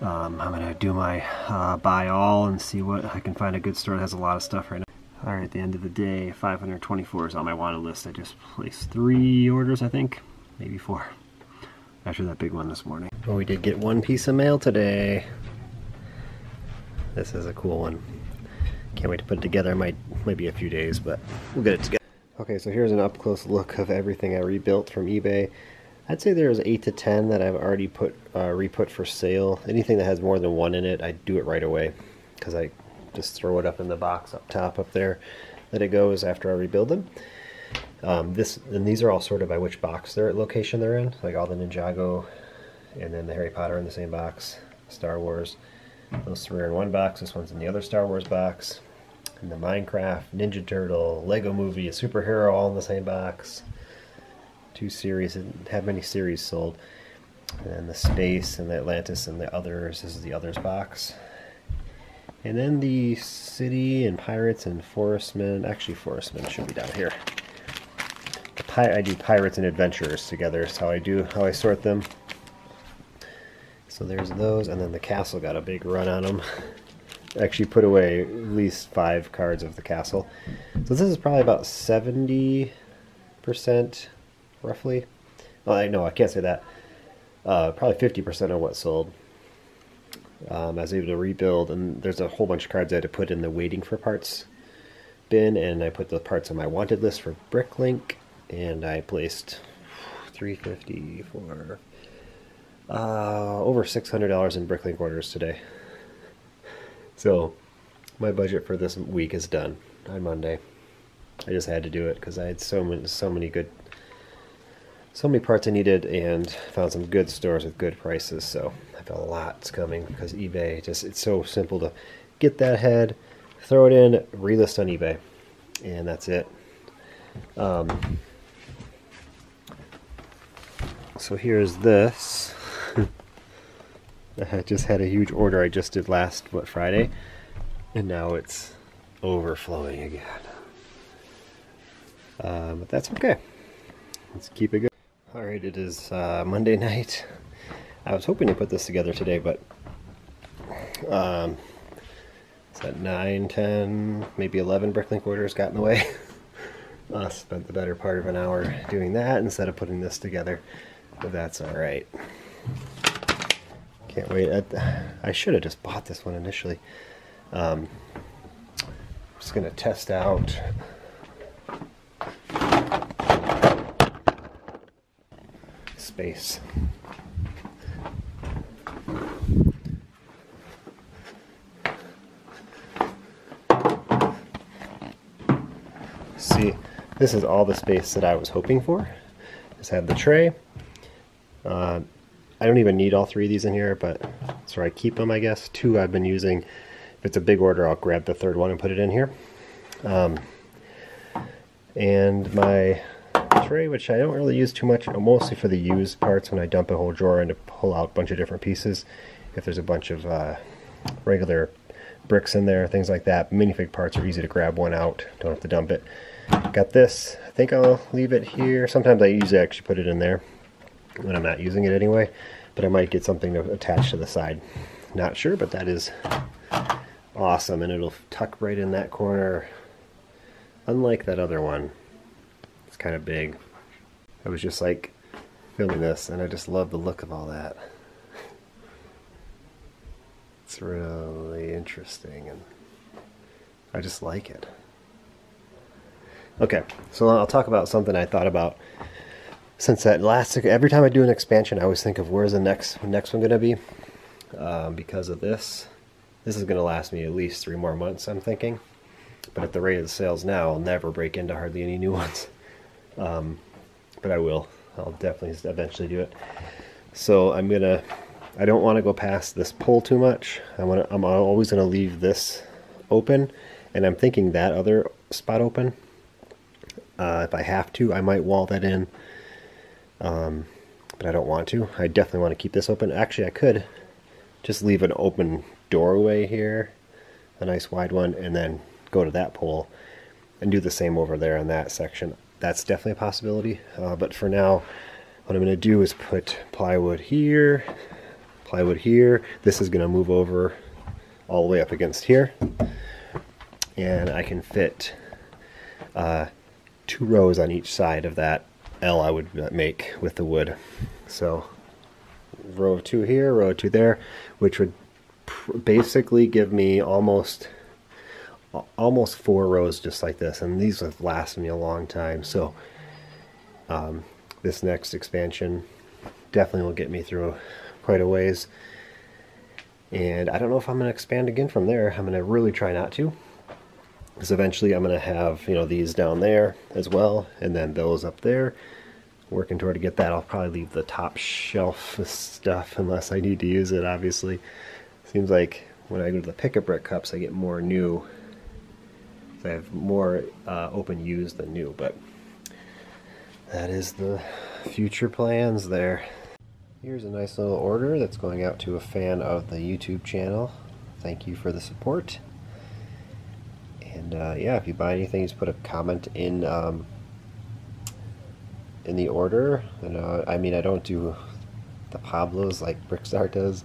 um, I'm going to do my uh, buy all and see what I can find a good store that has a lot of stuff right now. Alright, at the end of the day, 524 is on my wanted list. I just placed three orders, I think maybe four after that big one this morning. Well, we did get one piece of mail today. This is a cool one. Can't wait to put it together. Might might be a few days, but we'll get it together. Okay, so here's an up close look of everything I rebuilt from eBay. I'd say there's eight to ten that I've already put uh, re-put for sale. Anything that has more than one in it, I do it right away because I just throw it up in the box up top up there that it goes after I rebuild them. Um, this and these are all sorted by which box they're at location they're in, like all the Ninjago, and then the Harry Potter in the same box, Star Wars. Those three are in one box. This one's in the other Star Wars box. And the Minecraft, Ninja Turtle, Lego Movie, a superhero, all in the same box. Two series and have many series sold. And then the Space and the Atlantis and the others. This is the others box. And then the City and Pirates and Forestmen. Actually, Forestmen should be down here. I do pirates and adventurers together. Is how I do how I sort them. So there's those, and then the castle got a big run on them. Actually, put away at least five cards of the castle. So this is probably about seventy percent, roughly. Well, I know I can't say that. Uh, probably fifty percent of what sold. Um, I was able to rebuild, and there's a whole bunch of cards I had to put in the waiting for parts bin, and I put the parts on my wanted list for Bricklink and I placed 350 for uh, over $600 in Bricklink orders today. So my budget for this week is done on Monday. I just had to do it because I had so many, so many good, so many parts I needed, and found some good stores with good prices. So I felt a lot's coming because eBay just it's so simple to get that head, throw it in, relist on eBay, and that's it. Um, so here's this. I just had a huge order I just did last, what, Friday? And now it's overflowing again. Um, but that's okay. Let's keep it going. Alright, it is uh, Monday night. I was hoping to put this together today, but um, it's at 9, 10, maybe 11 Bricklink orders got in the way. I spent the better part of an hour doing that instead of putting this together. But that's alright. Can't wait. I, I should have just bought this one initially. Um, I'm just going to test out space. See, this is all the space that I was hoping for. Just have the tray, uh, I don't even need all three of these in here, but That's where I keep them, I guess. Two I've been using. If it's a big order, I'll grab the third one and put it in here. Um, and my which I don't really use too much, mostly for the used parts when I dump a whole drawer and to pull out a bunch of different pieces. If there's a bunch of uh, regular bricks in there, things like that. Minifig parts are easy to grab one out, don't have to dump it. Got this, I think I'll leave it here. Sometimes I usually actually put it in there when I'm not using it anyway, but I might get something to attach to the side. Not sure, but that is awesome, and it'll tuck right in that corner, unlike that other one. It's kind of big. I was just like filming this, and I just love the look of all that. It's really interesting, and I just like it. Okay, so I'll talk about something I thought about since that last. Every time I do an expansion, I always think of where's the next next one going to be. Um, because of this, this is going to last me at least three more months. I'm thinking, but at the rate of the sales now, I'll never break into hardly any new ones. Um, but I will. I'll definitely eventually do it. So I'm gonna. I don't want to go past this pole too much. I want. I'm always gonna leave this open, and I'm thinking that other spot open uh, if I have to, I might wall that in, um, but I don't want to. I definitely want to keep this open. Actually, I could just leave an open doorway here, a nice wide one, and then go to that pole and do the same over there in that section. That's definitely a possibility, uh, but for now, what I'm going to do is put plywood here, plywood here. This is going to move over all the way up against here, and I can fit uh, two rows on each side of that L I would make with the wood. So row two here, row two there, which would basically give me almost almost four rows just like this and these have lasted me a long time. So um, this next expansion definitely will get me through quite a ways. And I don't know if I'm going to expand again from there. I'm going to really try not to because eventually I'm going to have you know these down there as well and then those up there. Working toward to get that I'll probably leave the top shelf stuff unless I need to use it obviously. Seems like when I go to the Pick-a-Brick cups I get more new I have more uh, open used than new but that is the future plans there here's a nice little order that's going out to a fan of the YouTube channel thank you for the support and uh, yeah, if you buy anything, just put a comment in um, in the order. And uh, I mean, I don't do the Pablos like Brickstar does,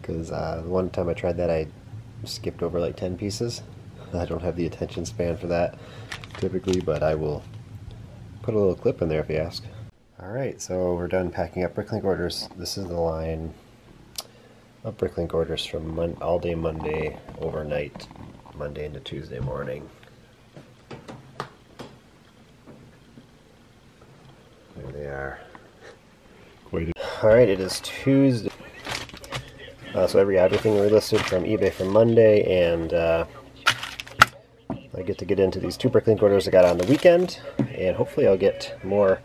because uh, the one time I tried that, I skipped over like 10 pieces. I don't have the attention span for that typically, but I will put a little clip in there if you ask. Alright, so we're done packing up Bricklink orders. This is the line of Bricklink orders from Mon all day Monday overnight Monday into Tuesday morning. There they are. Alright, it is Tuesday. Uh, so every everything we listed from eBay from Monday, and uh, I get to get into these two Bricklink orders I got on the weekend, and hopefully I'll get more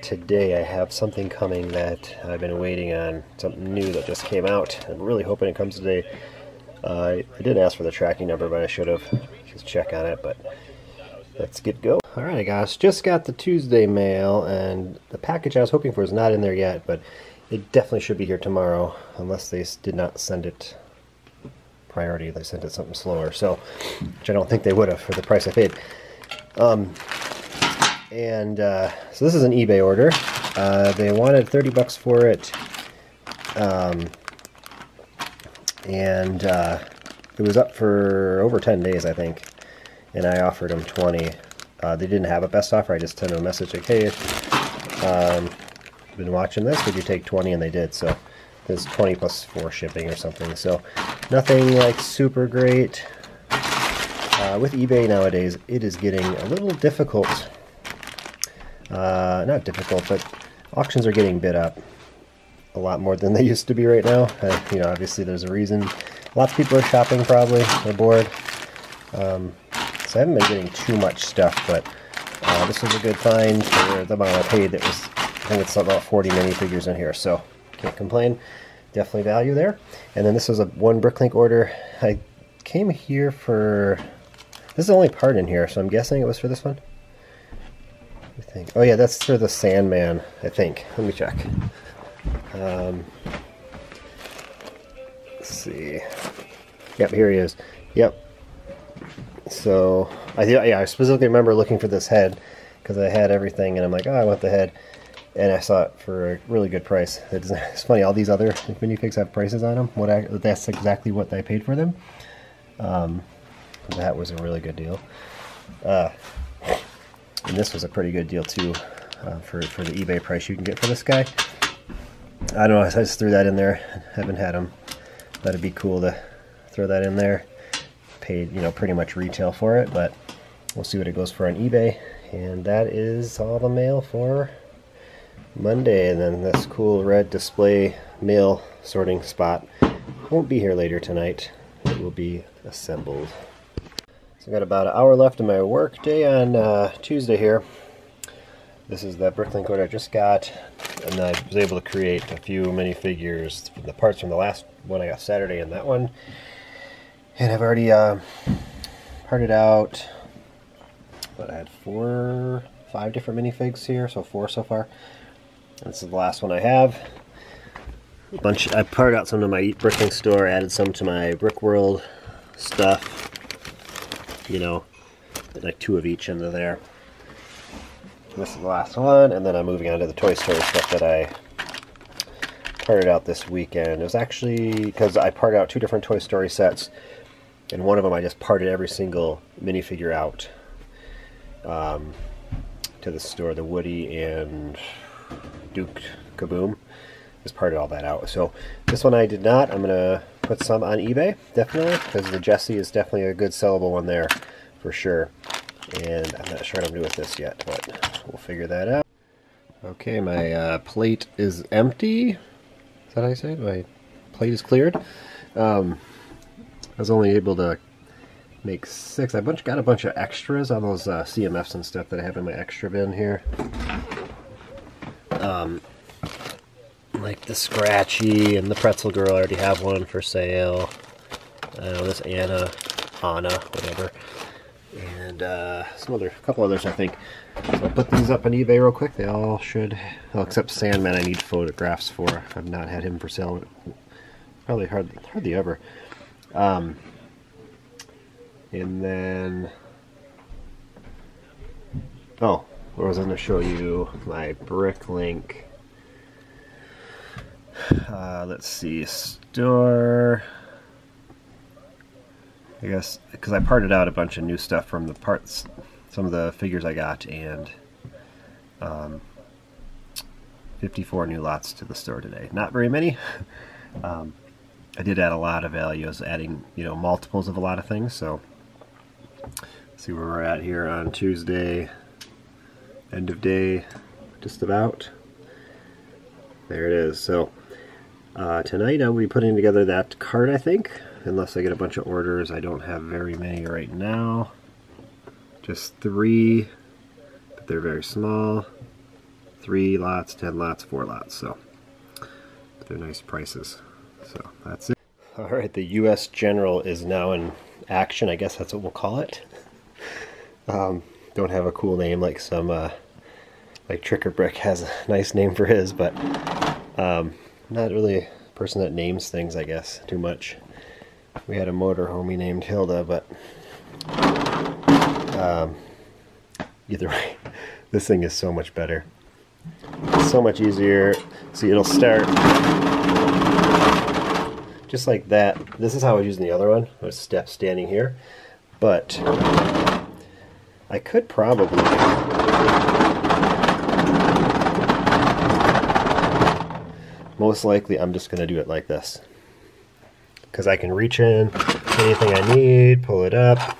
today. I have something coming that I've been waiting on, something new that just came out. I'm really hoping it comes today. Uh, I did ask for the tracking number, but I should have just check on it. But let's get go. All right, guys, just got the Tuesday mail, and the package I was hoping for is not in there yet, but it definitely should be here tomorrow, unless they did not send it priority. They sent it something slower, so which I don't think they would have for the price I paid. Um, and uh, so this is an eBay order. Uh, they wanted 30 bucks for it. Um, and uh, it was up for over 10 days, I think, and I offered them 20. Uh, they didn't have a best offer. I just sent them a message like, hey, um, been watching this, would you take 20? And they did, so it's 20 plus 4 shipping or something. So nothing like super great. Uh, with eBay nowadays, it is getting a little difficult. Uh, not difficult, but auctions are getting bid up a lot more than they used to be right now. Uh, you know, obviously there's a reason. Lots of people are shopping probably. They're bored. Um, so I haven't been getting too much stuff, but uh, this was a good find for the amount I paid. That was, I think it's about 40 minifigures in here, so can't complain. definitely value there. And then this was a one Bricklink order. I came here for, this is the only part in here, so I'm guessing it was for this one. I think. Oh yeah, that's for the Sandman, I think. Let me check. Um, let's see. Yep, here he is. Yep. So I yeah, I specifically remember looking for this head because I had everything, and I'm like, oh, I want the head, and I saw it for a really good price. It's, it's funny, all these other minifigs have prices on them. What I, that's exactly what I paid for them. Um, that was a really good deal. Uh, and this was a pretty good deal too uh, for for the eBay price you can get for this guy. I don't know. I just threw that in there. Haven't had them. That'd be cool to throw that in there. Paid, you know, pretty much retail for it, but we'll see what it goes for on eBay. And that is all the mail for Monday. And then this cool red display mail sorting spot won't be here later tonight. It will be assembled. So I've got about an hour left of my work day on uh, Tuesday here. This is the Bricklink order I just got, and I was able to create a few minifigures, from the parts from the last one I got Saturday and that one. And I've already uh, parted out but I had four, five different minifigs here, so four so far. This is the last one I have. A bunch. I parted out some to my Bricklink store, added some to my Brickworld stuff. You know, like two of each into there. This is the last one, and then I'm moving on to the Toy Story stuff that I parted out this weekend. It was actually because I parted out two different Toy Story sets, and one of them I just parted every single minifigure out um, to the store, the Woody and Duke Caboom. Just parted all that out. So this one I did not. I'm going to put some on eBay, definitely, because the Jesse is definitely a good sellable one there for sure. And I'm not sure what I'm doing with this yet, but we'll figure that out. Okay, my uh, plate is empty. Is that I say it? My plate is cleared. Um, I was only able to make six. I bunch, got a bunch of extras on those uh, CMFs and stuff that I have in my extra bin here. Um, like the Scratchy and the Pretzel Girl. I already have one for sale. This Anna, Anna, whatever. And uh, some other, a couple others, I think. So I'll put these up on eBay real quick. They all should, well, except Sandman. I need photographs for. I've not had him for sale. Probably hardly, hardly ever. Um, and then, oh, I was going to show you my Bricklink. Uh, let's see, store. I guess because I parted out a bunch of new stuff from the parts, some of the figures I got, and um, 54 new lots to the store today. Not very many. um, I did add a lot of values, adding you know multiples of a lot of things. So see where we're at here on Tuesday, end of day, just about. There it is. So uh, tonight I will be putting together that card, I think, unless I get a bunch of orders. I don't have very many right now. Just three, but they're very small. Three lots, ten lots, four lots. So they're nice prices. So that's it. All right, the U.S. General is now in action. I guess that's what we'll call it. Um, don't have a cool name like some, uh, like Tricker Brick has a nice name for his, but um, not really a person that names things, I guess, too much. We had a motor homie named Hilda, but um, either way, this thing is so much better. so much easier. See, it'll start just like that. This is how I was using the other one. I was step standing here. But I could probably most likely I'm just going to do it like this. Because I can reach in, anything I need, pull it up.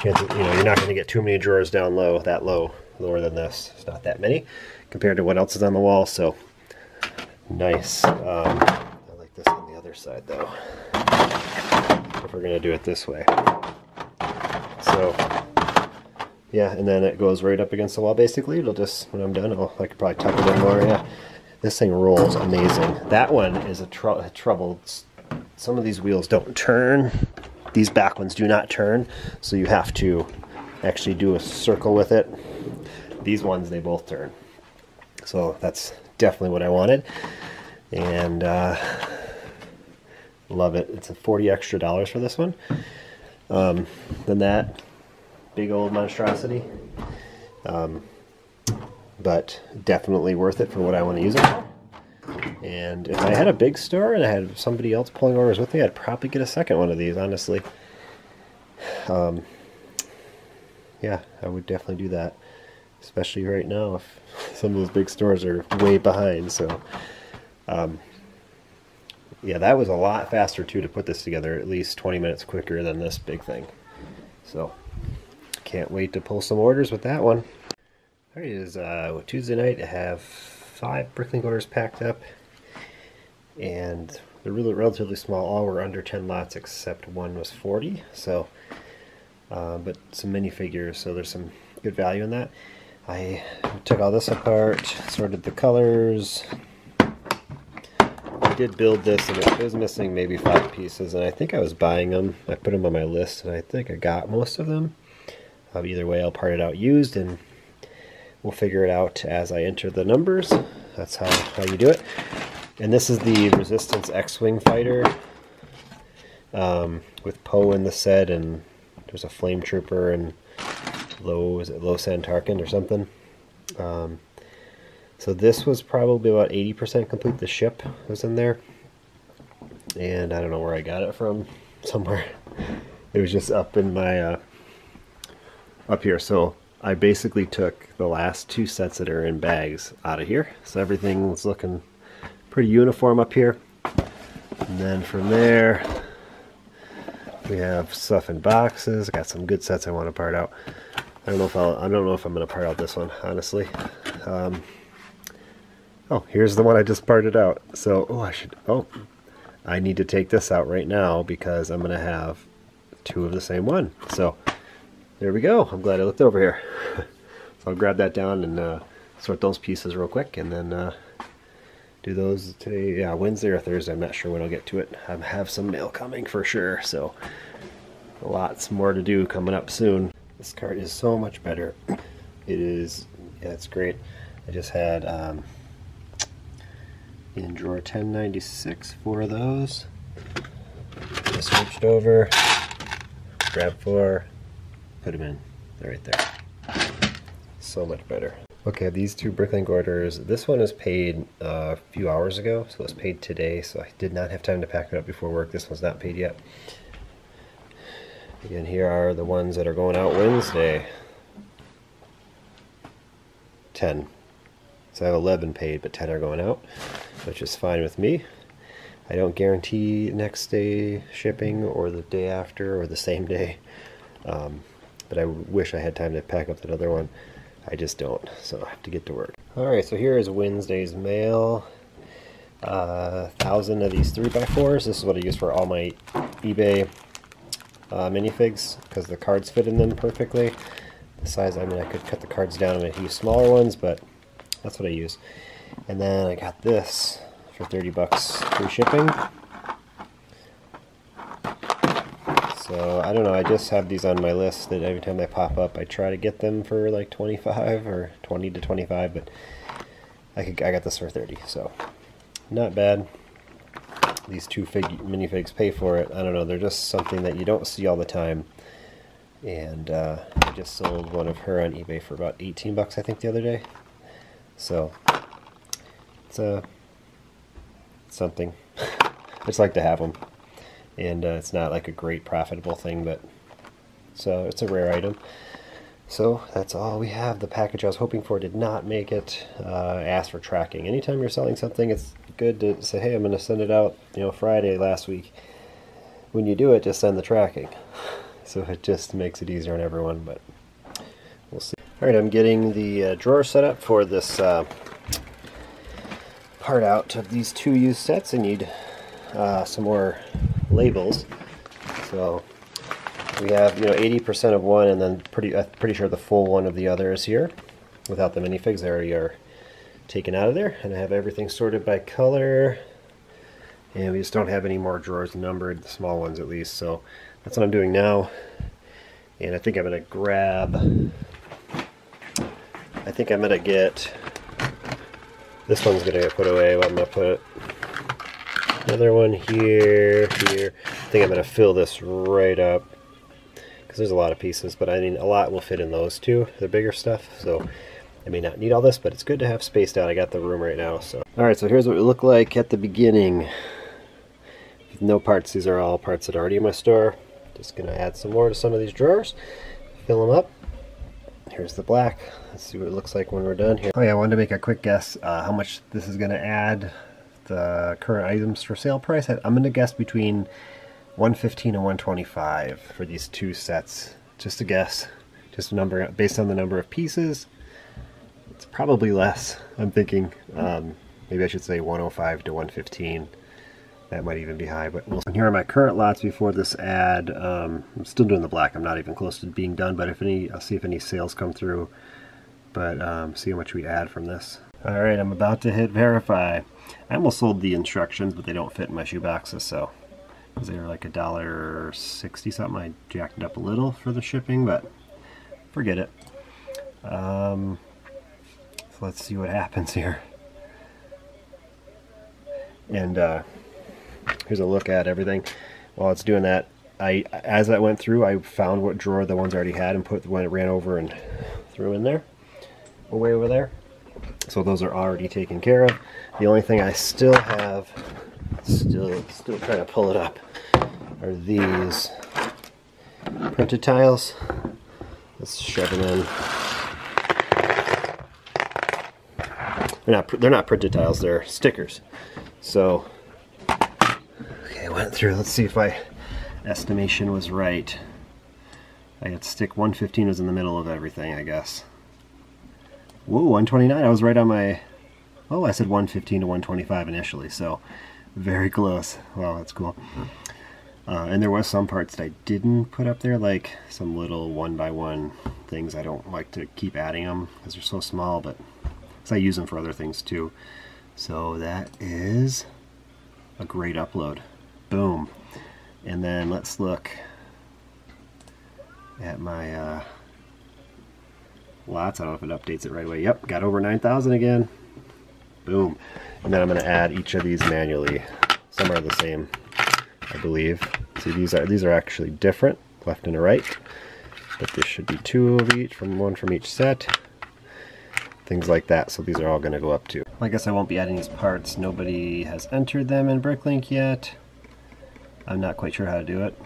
Chances, you know, you're not going to get too many drawers down low, that low, lower than this. It's not that many compared to what else is on the wall, so nice. Um, I like this on the other side though. If we're gonna do it this way. So yeah, and then it goes right up against the wall basically. It'll just when I'm done, I'll I could probably tuck it in more, yeah. This thing rolls amazing. That one is a tr trouble. Some of these wheels don't turn. These back ones do not turn, so you have to actually do a circle with it. These ones, they both turn. So that's definitely what I wanted. And uh, love it. It's a 40 extra dollars for this one. Um, then that big old monstrosity. Um, but definitely worth it for what I want to use it for. And if I had a big store and I had somebody else pulling orders with me, I'd probably get a second one of these, honestly. Um, yeah, I would definitely do that. Especially right now if some of those big stores are way behind. So, um, yeah, that was a lot faster too to put this together, at least 20 minutes quicker than this big thing. So, can't wait to pull some orders with that one. Right, it is uh, Tuesday night. I have five Bricklink orders packed up, and they're really relatively small. All were under 10 lots, except one was 40. So, uh, but some minifigures, so there's some good value in that. I took all this apart, sorted the colors. I did build this, and it was missing maybe five pieces, and I think I was buying them. I put them on my list, and I think I got most of them. Uh, either way, I'll part it out used, and we'll figure it out as I enter the numbers. That's how, how you do it. And this is the Resistance X-Wing fighter um, with Poe in the set, and there's a Flame Trooper and Low, is it Lossan Tarkin or something? Um, so this was probably about 80% complete. The ship was in there. And I don't know where I got it from. Somewhere. It was just up in my, uh, up here. So I basically took the last two sets that are in bags out of here. So everything's looking pretty uniform up here. And then from there, we have stuff in boxes. I got some good sets I want to part out. I don't know if I'll, I don't know if I'm going to part out this one, honestly. Um, oh, here's the one I just parted out. So, oh, I should, oh, I need to take this out right now because I'm going to have two of the same one. So, there we go. I'm glad I looked over here. so I'll grab that down and uh, sort those pieces real quick and then uh, do those today. Yeah, Wednesday or Thursday. I'm not sure when I'll get to it. I have some mail coming for sure. So lots more to do coming up soon. This cart is so much better. It is, yeah, it's great. I just had um, in drawer 1096, four of those. I switched over, grab four, put them in. They're right there. So much better. Okay, these two Bricklink orders. This one was paid uh, a few hours ago, so it was paid today, so I did not have time to pack it up before work. This one's not paid yet. Again, here are the ones that are going out Wednesday. 10. So I have 11 paid, but 10 are going out, which is fine with me. I don't guarantee next day shipping or the day after or the same day. Um, but I wish I had time to pack up that other one. I just don't, so I have to get to work. Alright, so here is Wednesday's mail. A uh, thousand of these 3x4s. This is what I use for all my eBay uh, minifigs because the cards fit in them perfectly. The size, I mean, I could cut the cards down and use smaller ones, but that's what I use. And then I got this for 30 bucks free shipping. So I don't know, I just have these on my list that every time they pop up I try to get them for like 25 or 20 to 25, but I, could, I got this for 30, so not bad. These two fig minifigs pay for it. I don't know, they're just something that you don't see all the time. And uh, I just sold one of her on eBay for about 18 bucks I think the other day. So it's a uh, something. I just like to have them and uh, it's not like a great profitable thing but so it's a rare item. So that's all we have. The package I was hoping for did not make it. Uh, ask for tracking. Anytime you're selling something it's good to say hey I'm gonna send it out you know Friday last week. When you do it just send the tracking. So it just makes it easier on everyone but we'll see. Alright I'm getting the uh, drawer set up for this uh, part out of these two used sets. I need uh, some more labels. So we have you know 80% of one, and then pretty I'm pretty sure the full one of the other is here, without the minifigs. They already are taken out of there and I have everything sorted by color and we just don't have any more drawers numbered, the small ones at least, so that's what I'm doing now. And I think I'm going to grab, I think I'm going to get, this one's going to get put away, I'm going to put another one here, here. I think I'm going to fill this right up because there's a lot of pieces, but I mean a lot will fit in those two, the bigger stuff, so I may not need all this, but it's good to have spaced out. I got the room right now, so. Alright, so here's what it looked like at the beginning. With No parts, these are all parts that are already in my store. Just gonna add some more to some of these drawers, fill them up. Here's the black. Let's see what it looks like when we're done here. Oh yeah, I wanted to make a quick guess uh, how much this is gonna add the current items for sale price. I'm gonna guess between 115 and 125 for these two sets. Just a guess. Just a number based on the number of pieces it's probably less. I'm thinking um, maybe I should say 105 to 115. That might even be high, but we'll. Here are my current lots before this ad. Um, I'm still doing the black. I'm not even close to being done, but if any, I'll see if any sales come through. But um, see how much we add from this. All right, I'm about to hit verify. I almost sold the instructions, but they don't fit in my shoe boxes, so because they were like a dollar sixty something, I jacked it up a little for the shipping, but forget it. Um, let's see what happens here. And uh, here's a look at everything. While it's doing that, I as I went through, I found what drawer the ones I already had and put when it ran over and threw in there, way over there. So those are already taken care of. The only thing I still have, still still trying to pull it up, are these printed tiles. Let's shove them in. They're not they're not printed tiles. They're stickers. So okay, went through. Let's see if my estimation was right. I had stick 115 was in the middle of everything, I guess. Whoa, 129. I was right on my. Oh, I said 115 to 125 initially, so very close. Wow, that's cool. Uh, and there was some parts that I didn't put up there, like some little one by one things. I don't like to keep adding them because they're so small, but because I use them for other things too. So that is a great upload. Boom. And then let's look at my uh, lots. I don't know if it updates it right away. Yep, got over 9,000 again. Boom. And then I'm going to add each of these manually. Some are the same, I believe. See, these are these are actually different, left and right. But this should be two of each, from one from each set things like that. So these are all going to go up too. I guess I won't be adding these parts. Nobody has entered them in Bricklink yet. I'm not quite sure how to do it.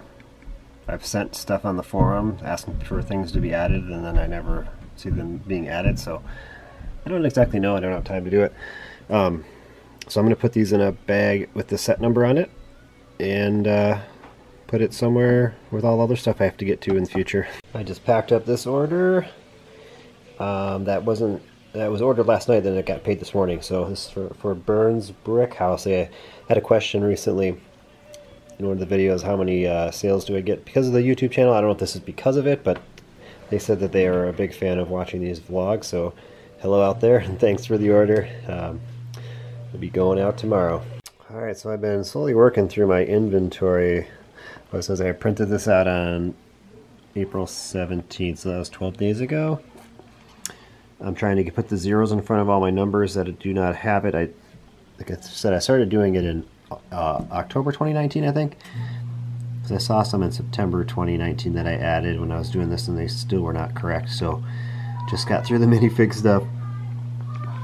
I've sent stuff on the forum asking for things to be added and then I never see them being added. So I don't exactly know. I don't have time to do it. Um, so I'm going to put these in a bag with the set number on it and uh, put it somewhere with all other stuff I have to get to in the future. I just packed up this order. Um, that wasn't that was ordered last night, then it got paid this morning. So this is for, for Burns Brick House. I had a question recently in one of the videos, how many uh, sales do I get because of the YouTube channel? I don't know if this is because of it, but they said that they are a big fan of watching these vlogs. So hello out there, and thanks for the order. Um, will be going out tomorrow. All right, so I've been slowly working through my inventory. Well, says I printed this out on April 17th, so that was 12 days ago. I'm trying to put the zeros in front of all my numbers that do not have it. I, like I said, I started doing it in uh, October 2019, I think. Because I saw some in September 2019 that I added when I was doing this and they still were not correct. So just got through the minifig stuff.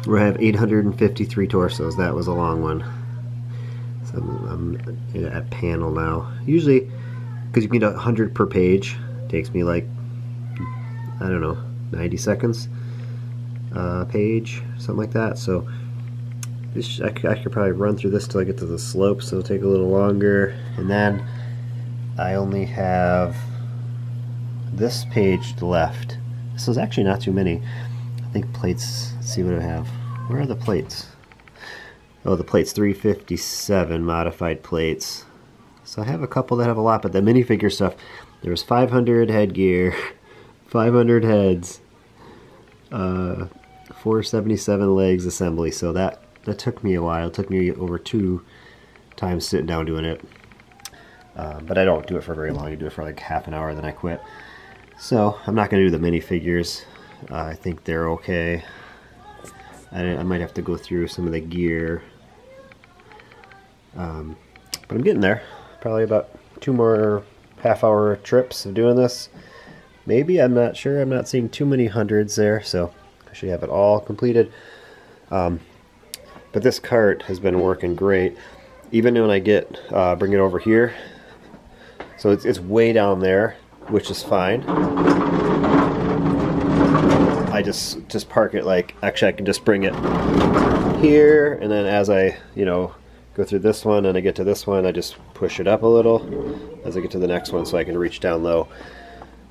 We have 853 torsos. That was a long one. So I'm, I'm at panel now. Usually, because you get 100 per page, takes me like, I don't know, 90 seconds uh, page, something like that. So this, I, could, I could probably run through this till I get to the slope, so it'll take a little longer. And then I only have this page left. This is actually not too many. I think plates, let's see what I have. Where are the plates? Oh, the plates 357 modified plates. So I have a couple that have a lot, but the minifigure stuff, there was 500 headgear, 500 heads, uh, 477 legs assembly. So that, that took me a while. It took me over two times sitting down doing it. Uh, but I don't do it for very long. I do it for like half an hour, then I quit. So I'm not going to do the minifigures. Uh, I think they're okay. I, I, might have to go through some of the gear. Um, but I'm getting there. Probably about two more half hour trips of doing this. Maybe, I'm not sure. I'm not seeing too many hundreds there, so I should have it all completed. Um, but this cart has been working great. Even when I get, uh, bring it over here, so it's, it's way down there, which is fine. I just, just park it like, actually I can just bring it here, and then as I, you know, go through this one and I get to this one, I just push it up a little as I get to the next one so I can reach down low.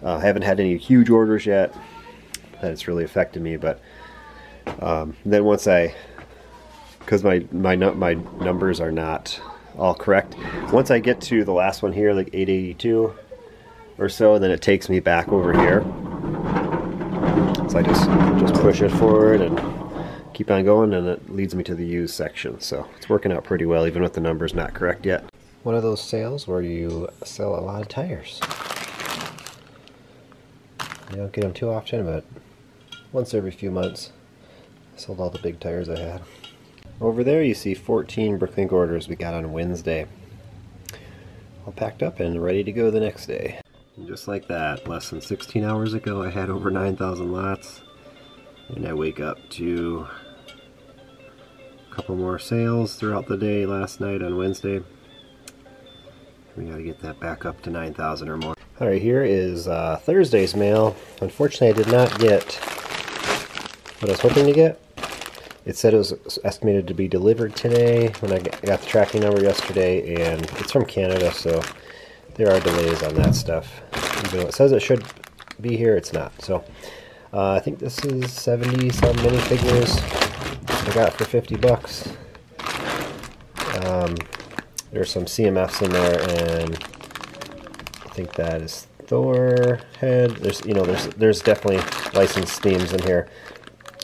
Uh, I haven't had any huge orders yet that it's really affected me, but um, then once I, because my, my, my numbers are not all correct, once I get to the last one here, like 882 or so, then it takes me back over here. So I just, just push it forward and keep on going and it leads me to the used section. So it's working out pretty well even with the numbers not correct yet. One of those sales where you sell a lot of tires. You don't get them too often, but once every few months. I sold all the big tires I had. Over there you see 14 Bricklink orders we got on Wednesday. All packed up and ready to go the next day. And just like that, less than 16 hours ago I had over 9,000 lots. And I wake up to a couple more sales throughout the day last night on Wednesday. We got to get that back up to 9,000 or more. Alright, here is uh, Thursday's mail. Unfortunately, I did not get what I was hoping to get. It said it was estimated to be delivered today when I got the tracking number yesterday, and it's from Canada, so there are delays on that stuff. Even though it says it should be here, it's not. So uh, I think this is 70 some minifigures. I got for 50 bucks. Um, there's some CMFs in there, and I think that is Thor head. There's, you know, there's there's definitely licensed themes in here.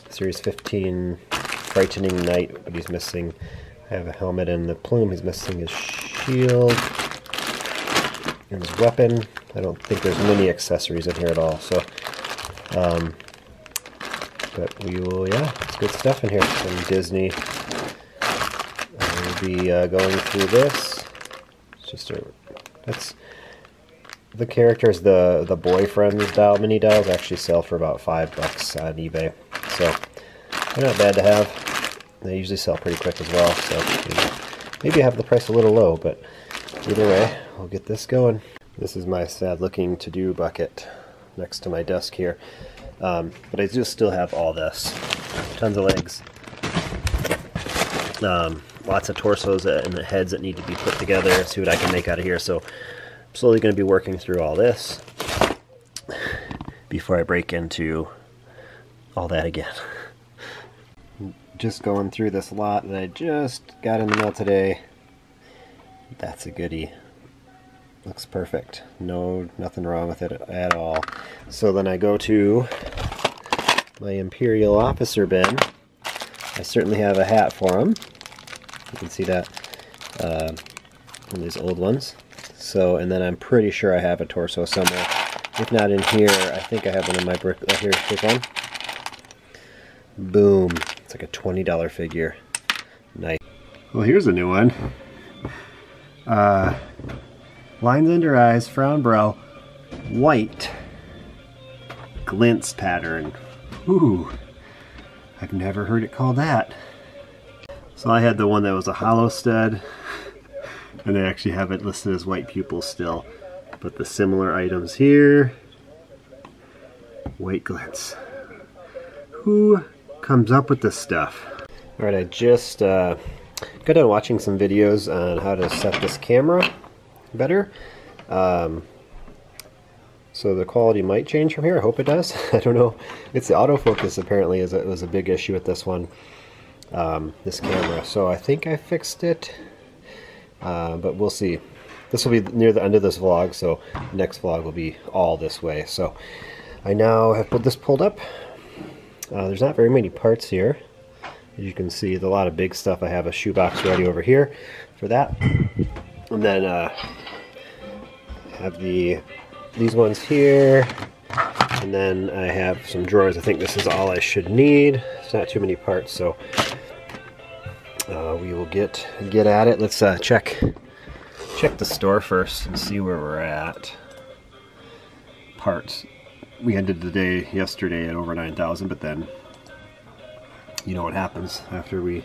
Series 15, Frightening Knight, but he's missing. I have a helmet and the plume. He's missing his shield his weapon. I don't think there's many accessories in here at all. So, um, but we will, yeah, it's good stuff in here from Disney. We'll be uh, going through this. It's just a, that's, the characters, the the boyfriend doll, mini dolls actually sell for about five bucks on eBay. So they're not bad to have. They usually sell pretty quick as well. So maybe, maybe have the price a little low, but either way, we'll get this going. This is my sad looking to-do bucket next to my desk here. Um, but I just still have all this. Tons of legs. Um, lots of torsos and the heads that need to be put together. See what I can make out of here. So I'm slowly going to be working through all this before I break into all that again. Just going through this lot that I just got in the mail today. That's a goodie. Looks perfect. No, nothing wrong with it at all. So then I go to my Imperial Officer bin. I certainly have a hat for him. You can see that uh, of these old ones. So, and then I'm pretty sure I have a torso somewhere. If not in here, I think I have one in my brick. Oh, here, here's one. Boom. It's like a $20 figure. Nice. Well, here's a new one. Uh, Lines under eyes, frown brow, white, glints pattern. Ooh, I've never heard it called that. So I had the one that was a hollow stud, and they actually have it listed as white pupils still. But the similar items here, white glints. Who comes up with this stuff? Alright, I just uh, got done watching some videos on how to set this camera better. Um, so the quality might change from here. I hope it does. I don't know. It's the autofocus apparently is a, was a big issue with this one, um, this camera. So I think I fixed it, uh, but we'll see. This will be near the end of this vlog, so next vlog will be all this way. So I now have put this pulled up, Uh, there's not very many parts here. As you can see, a lot of big stuff. I have a shoebox ready over here for that. And then uh, have the these ones here. And then I have some drawers. I think this is all I should need. It's not too many parts, so uh, we will get get at it. Let's uh, check check the store first and see where we're at. Parts. We ended the day yesterday at over 9,000, but then you know what happens after we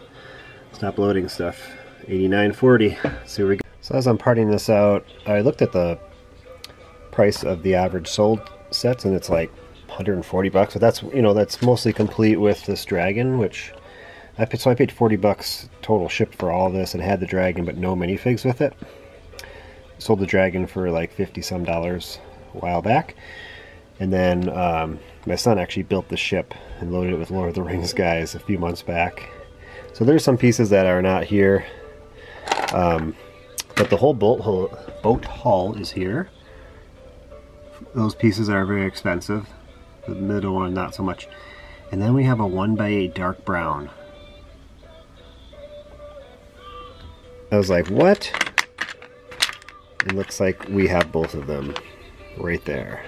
stop loading stuff. 89.40. See where we go. So as I'm parting this out, I looked at the price of the average sold sets, and it's like 140 bucks. But that's you know that's mostly complete with this dragon, which I paid, so I paid 40 bucks total shipped for all this, and had the dragon, but no minifigs with it. Sold the dragon for like 50 some dollars a while back. And then um, my son actually built the ship and loaded it with Lord of the Rings guys a few months back. So there's some pieces that are not here. Um, but the whole boat hull, boat hull is here. Those pieces are very expensive. The middle one, not so much. And then we have a 1x8 dark brown. I was like, what? It looks like we have both of them right there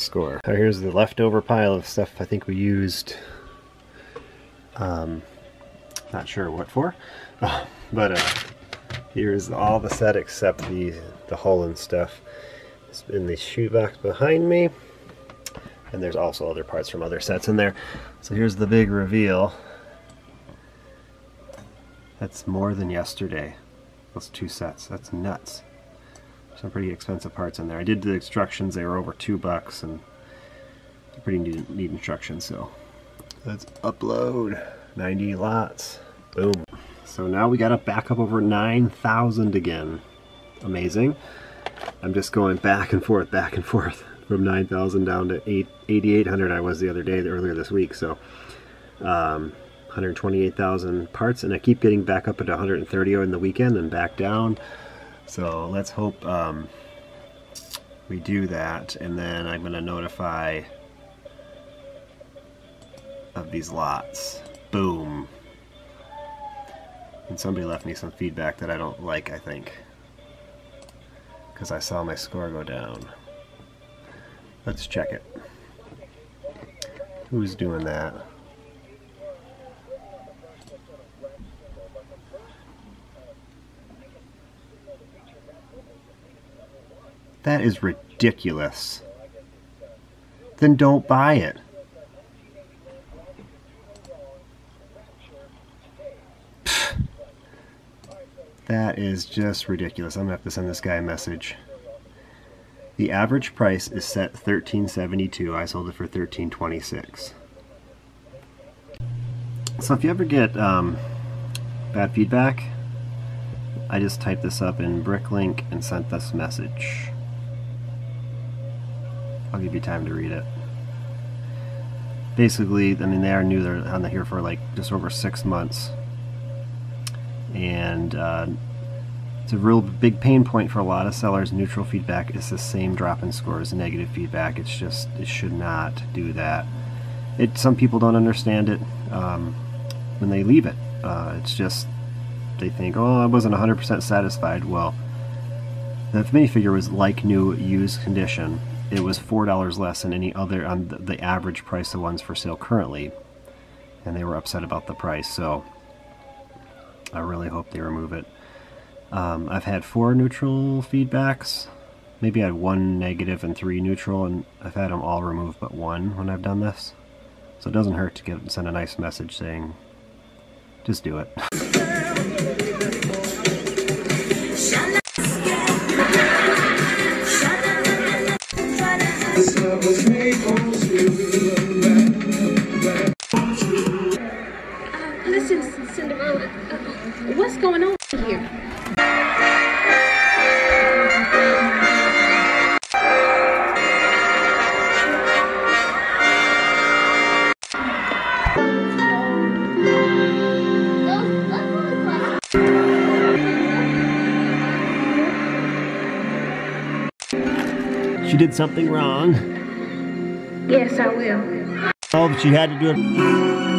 score. So here's the leftover pile of stuff I think we used. Um, not sure what for, but uh, here's all the set except the the hull and stuff. It's in the shoebox behind me, and there's also other parts from other sets in there. So here's the big reveal. That's more than yesterday. Those two sets. That's nuts some pretty expensive parts in there. I did the instructions, they were over two bucks and pretty neat, neat instructions, so let's upload 90 lots. Boom. So now we got it back up over 9,000 again. Amazing. I'm just going back and forth, back and forth from 9,000 down to 8,800 I was the other day, earlier this week. So um, 128,000 parts and I keep getting back up into 130 in the weekend and back down. So let's hope um, we do that and then I'm going to notify of these lots. Boom. And somebody left me some feedback that I don't like, I think. Because I saw my score go down. Let's check it. Who's doing that? That is ridiculous. Then don't buy it. That is just ridiculous. I'm gonna have to send this guy a message. The average price is set 13.72. I sold it for 13.26. So if you ever get um, bad feedback, I just typed this up in Bricklink and sent this message. I'll give you time to read it. Basically, I mean, they are new. They're on the here for like just over six months, and uh, it's a real big pain point for a lot of sellers. Neutral feedback is the same drop in score as negative feedback. It's just it should not do that. It some people don't understand it um, when they leave it. Uh, it's just they think, oh, I wasn't 100% satisfied. Well, the minifigure was like new, used condition it was four dollars less than any other on the, average price of ones for sale currently. And they were upset about the price so I really hope they remove it. Um, I've had four neutral feedbacks. Maybe I had one negative and three neutral and I've had them all removed but one when I've done this. So it doesn't hurt to get send a nice message saying just do it going on here? She did something wrong. Yes, I will. Oh, but you had to do it.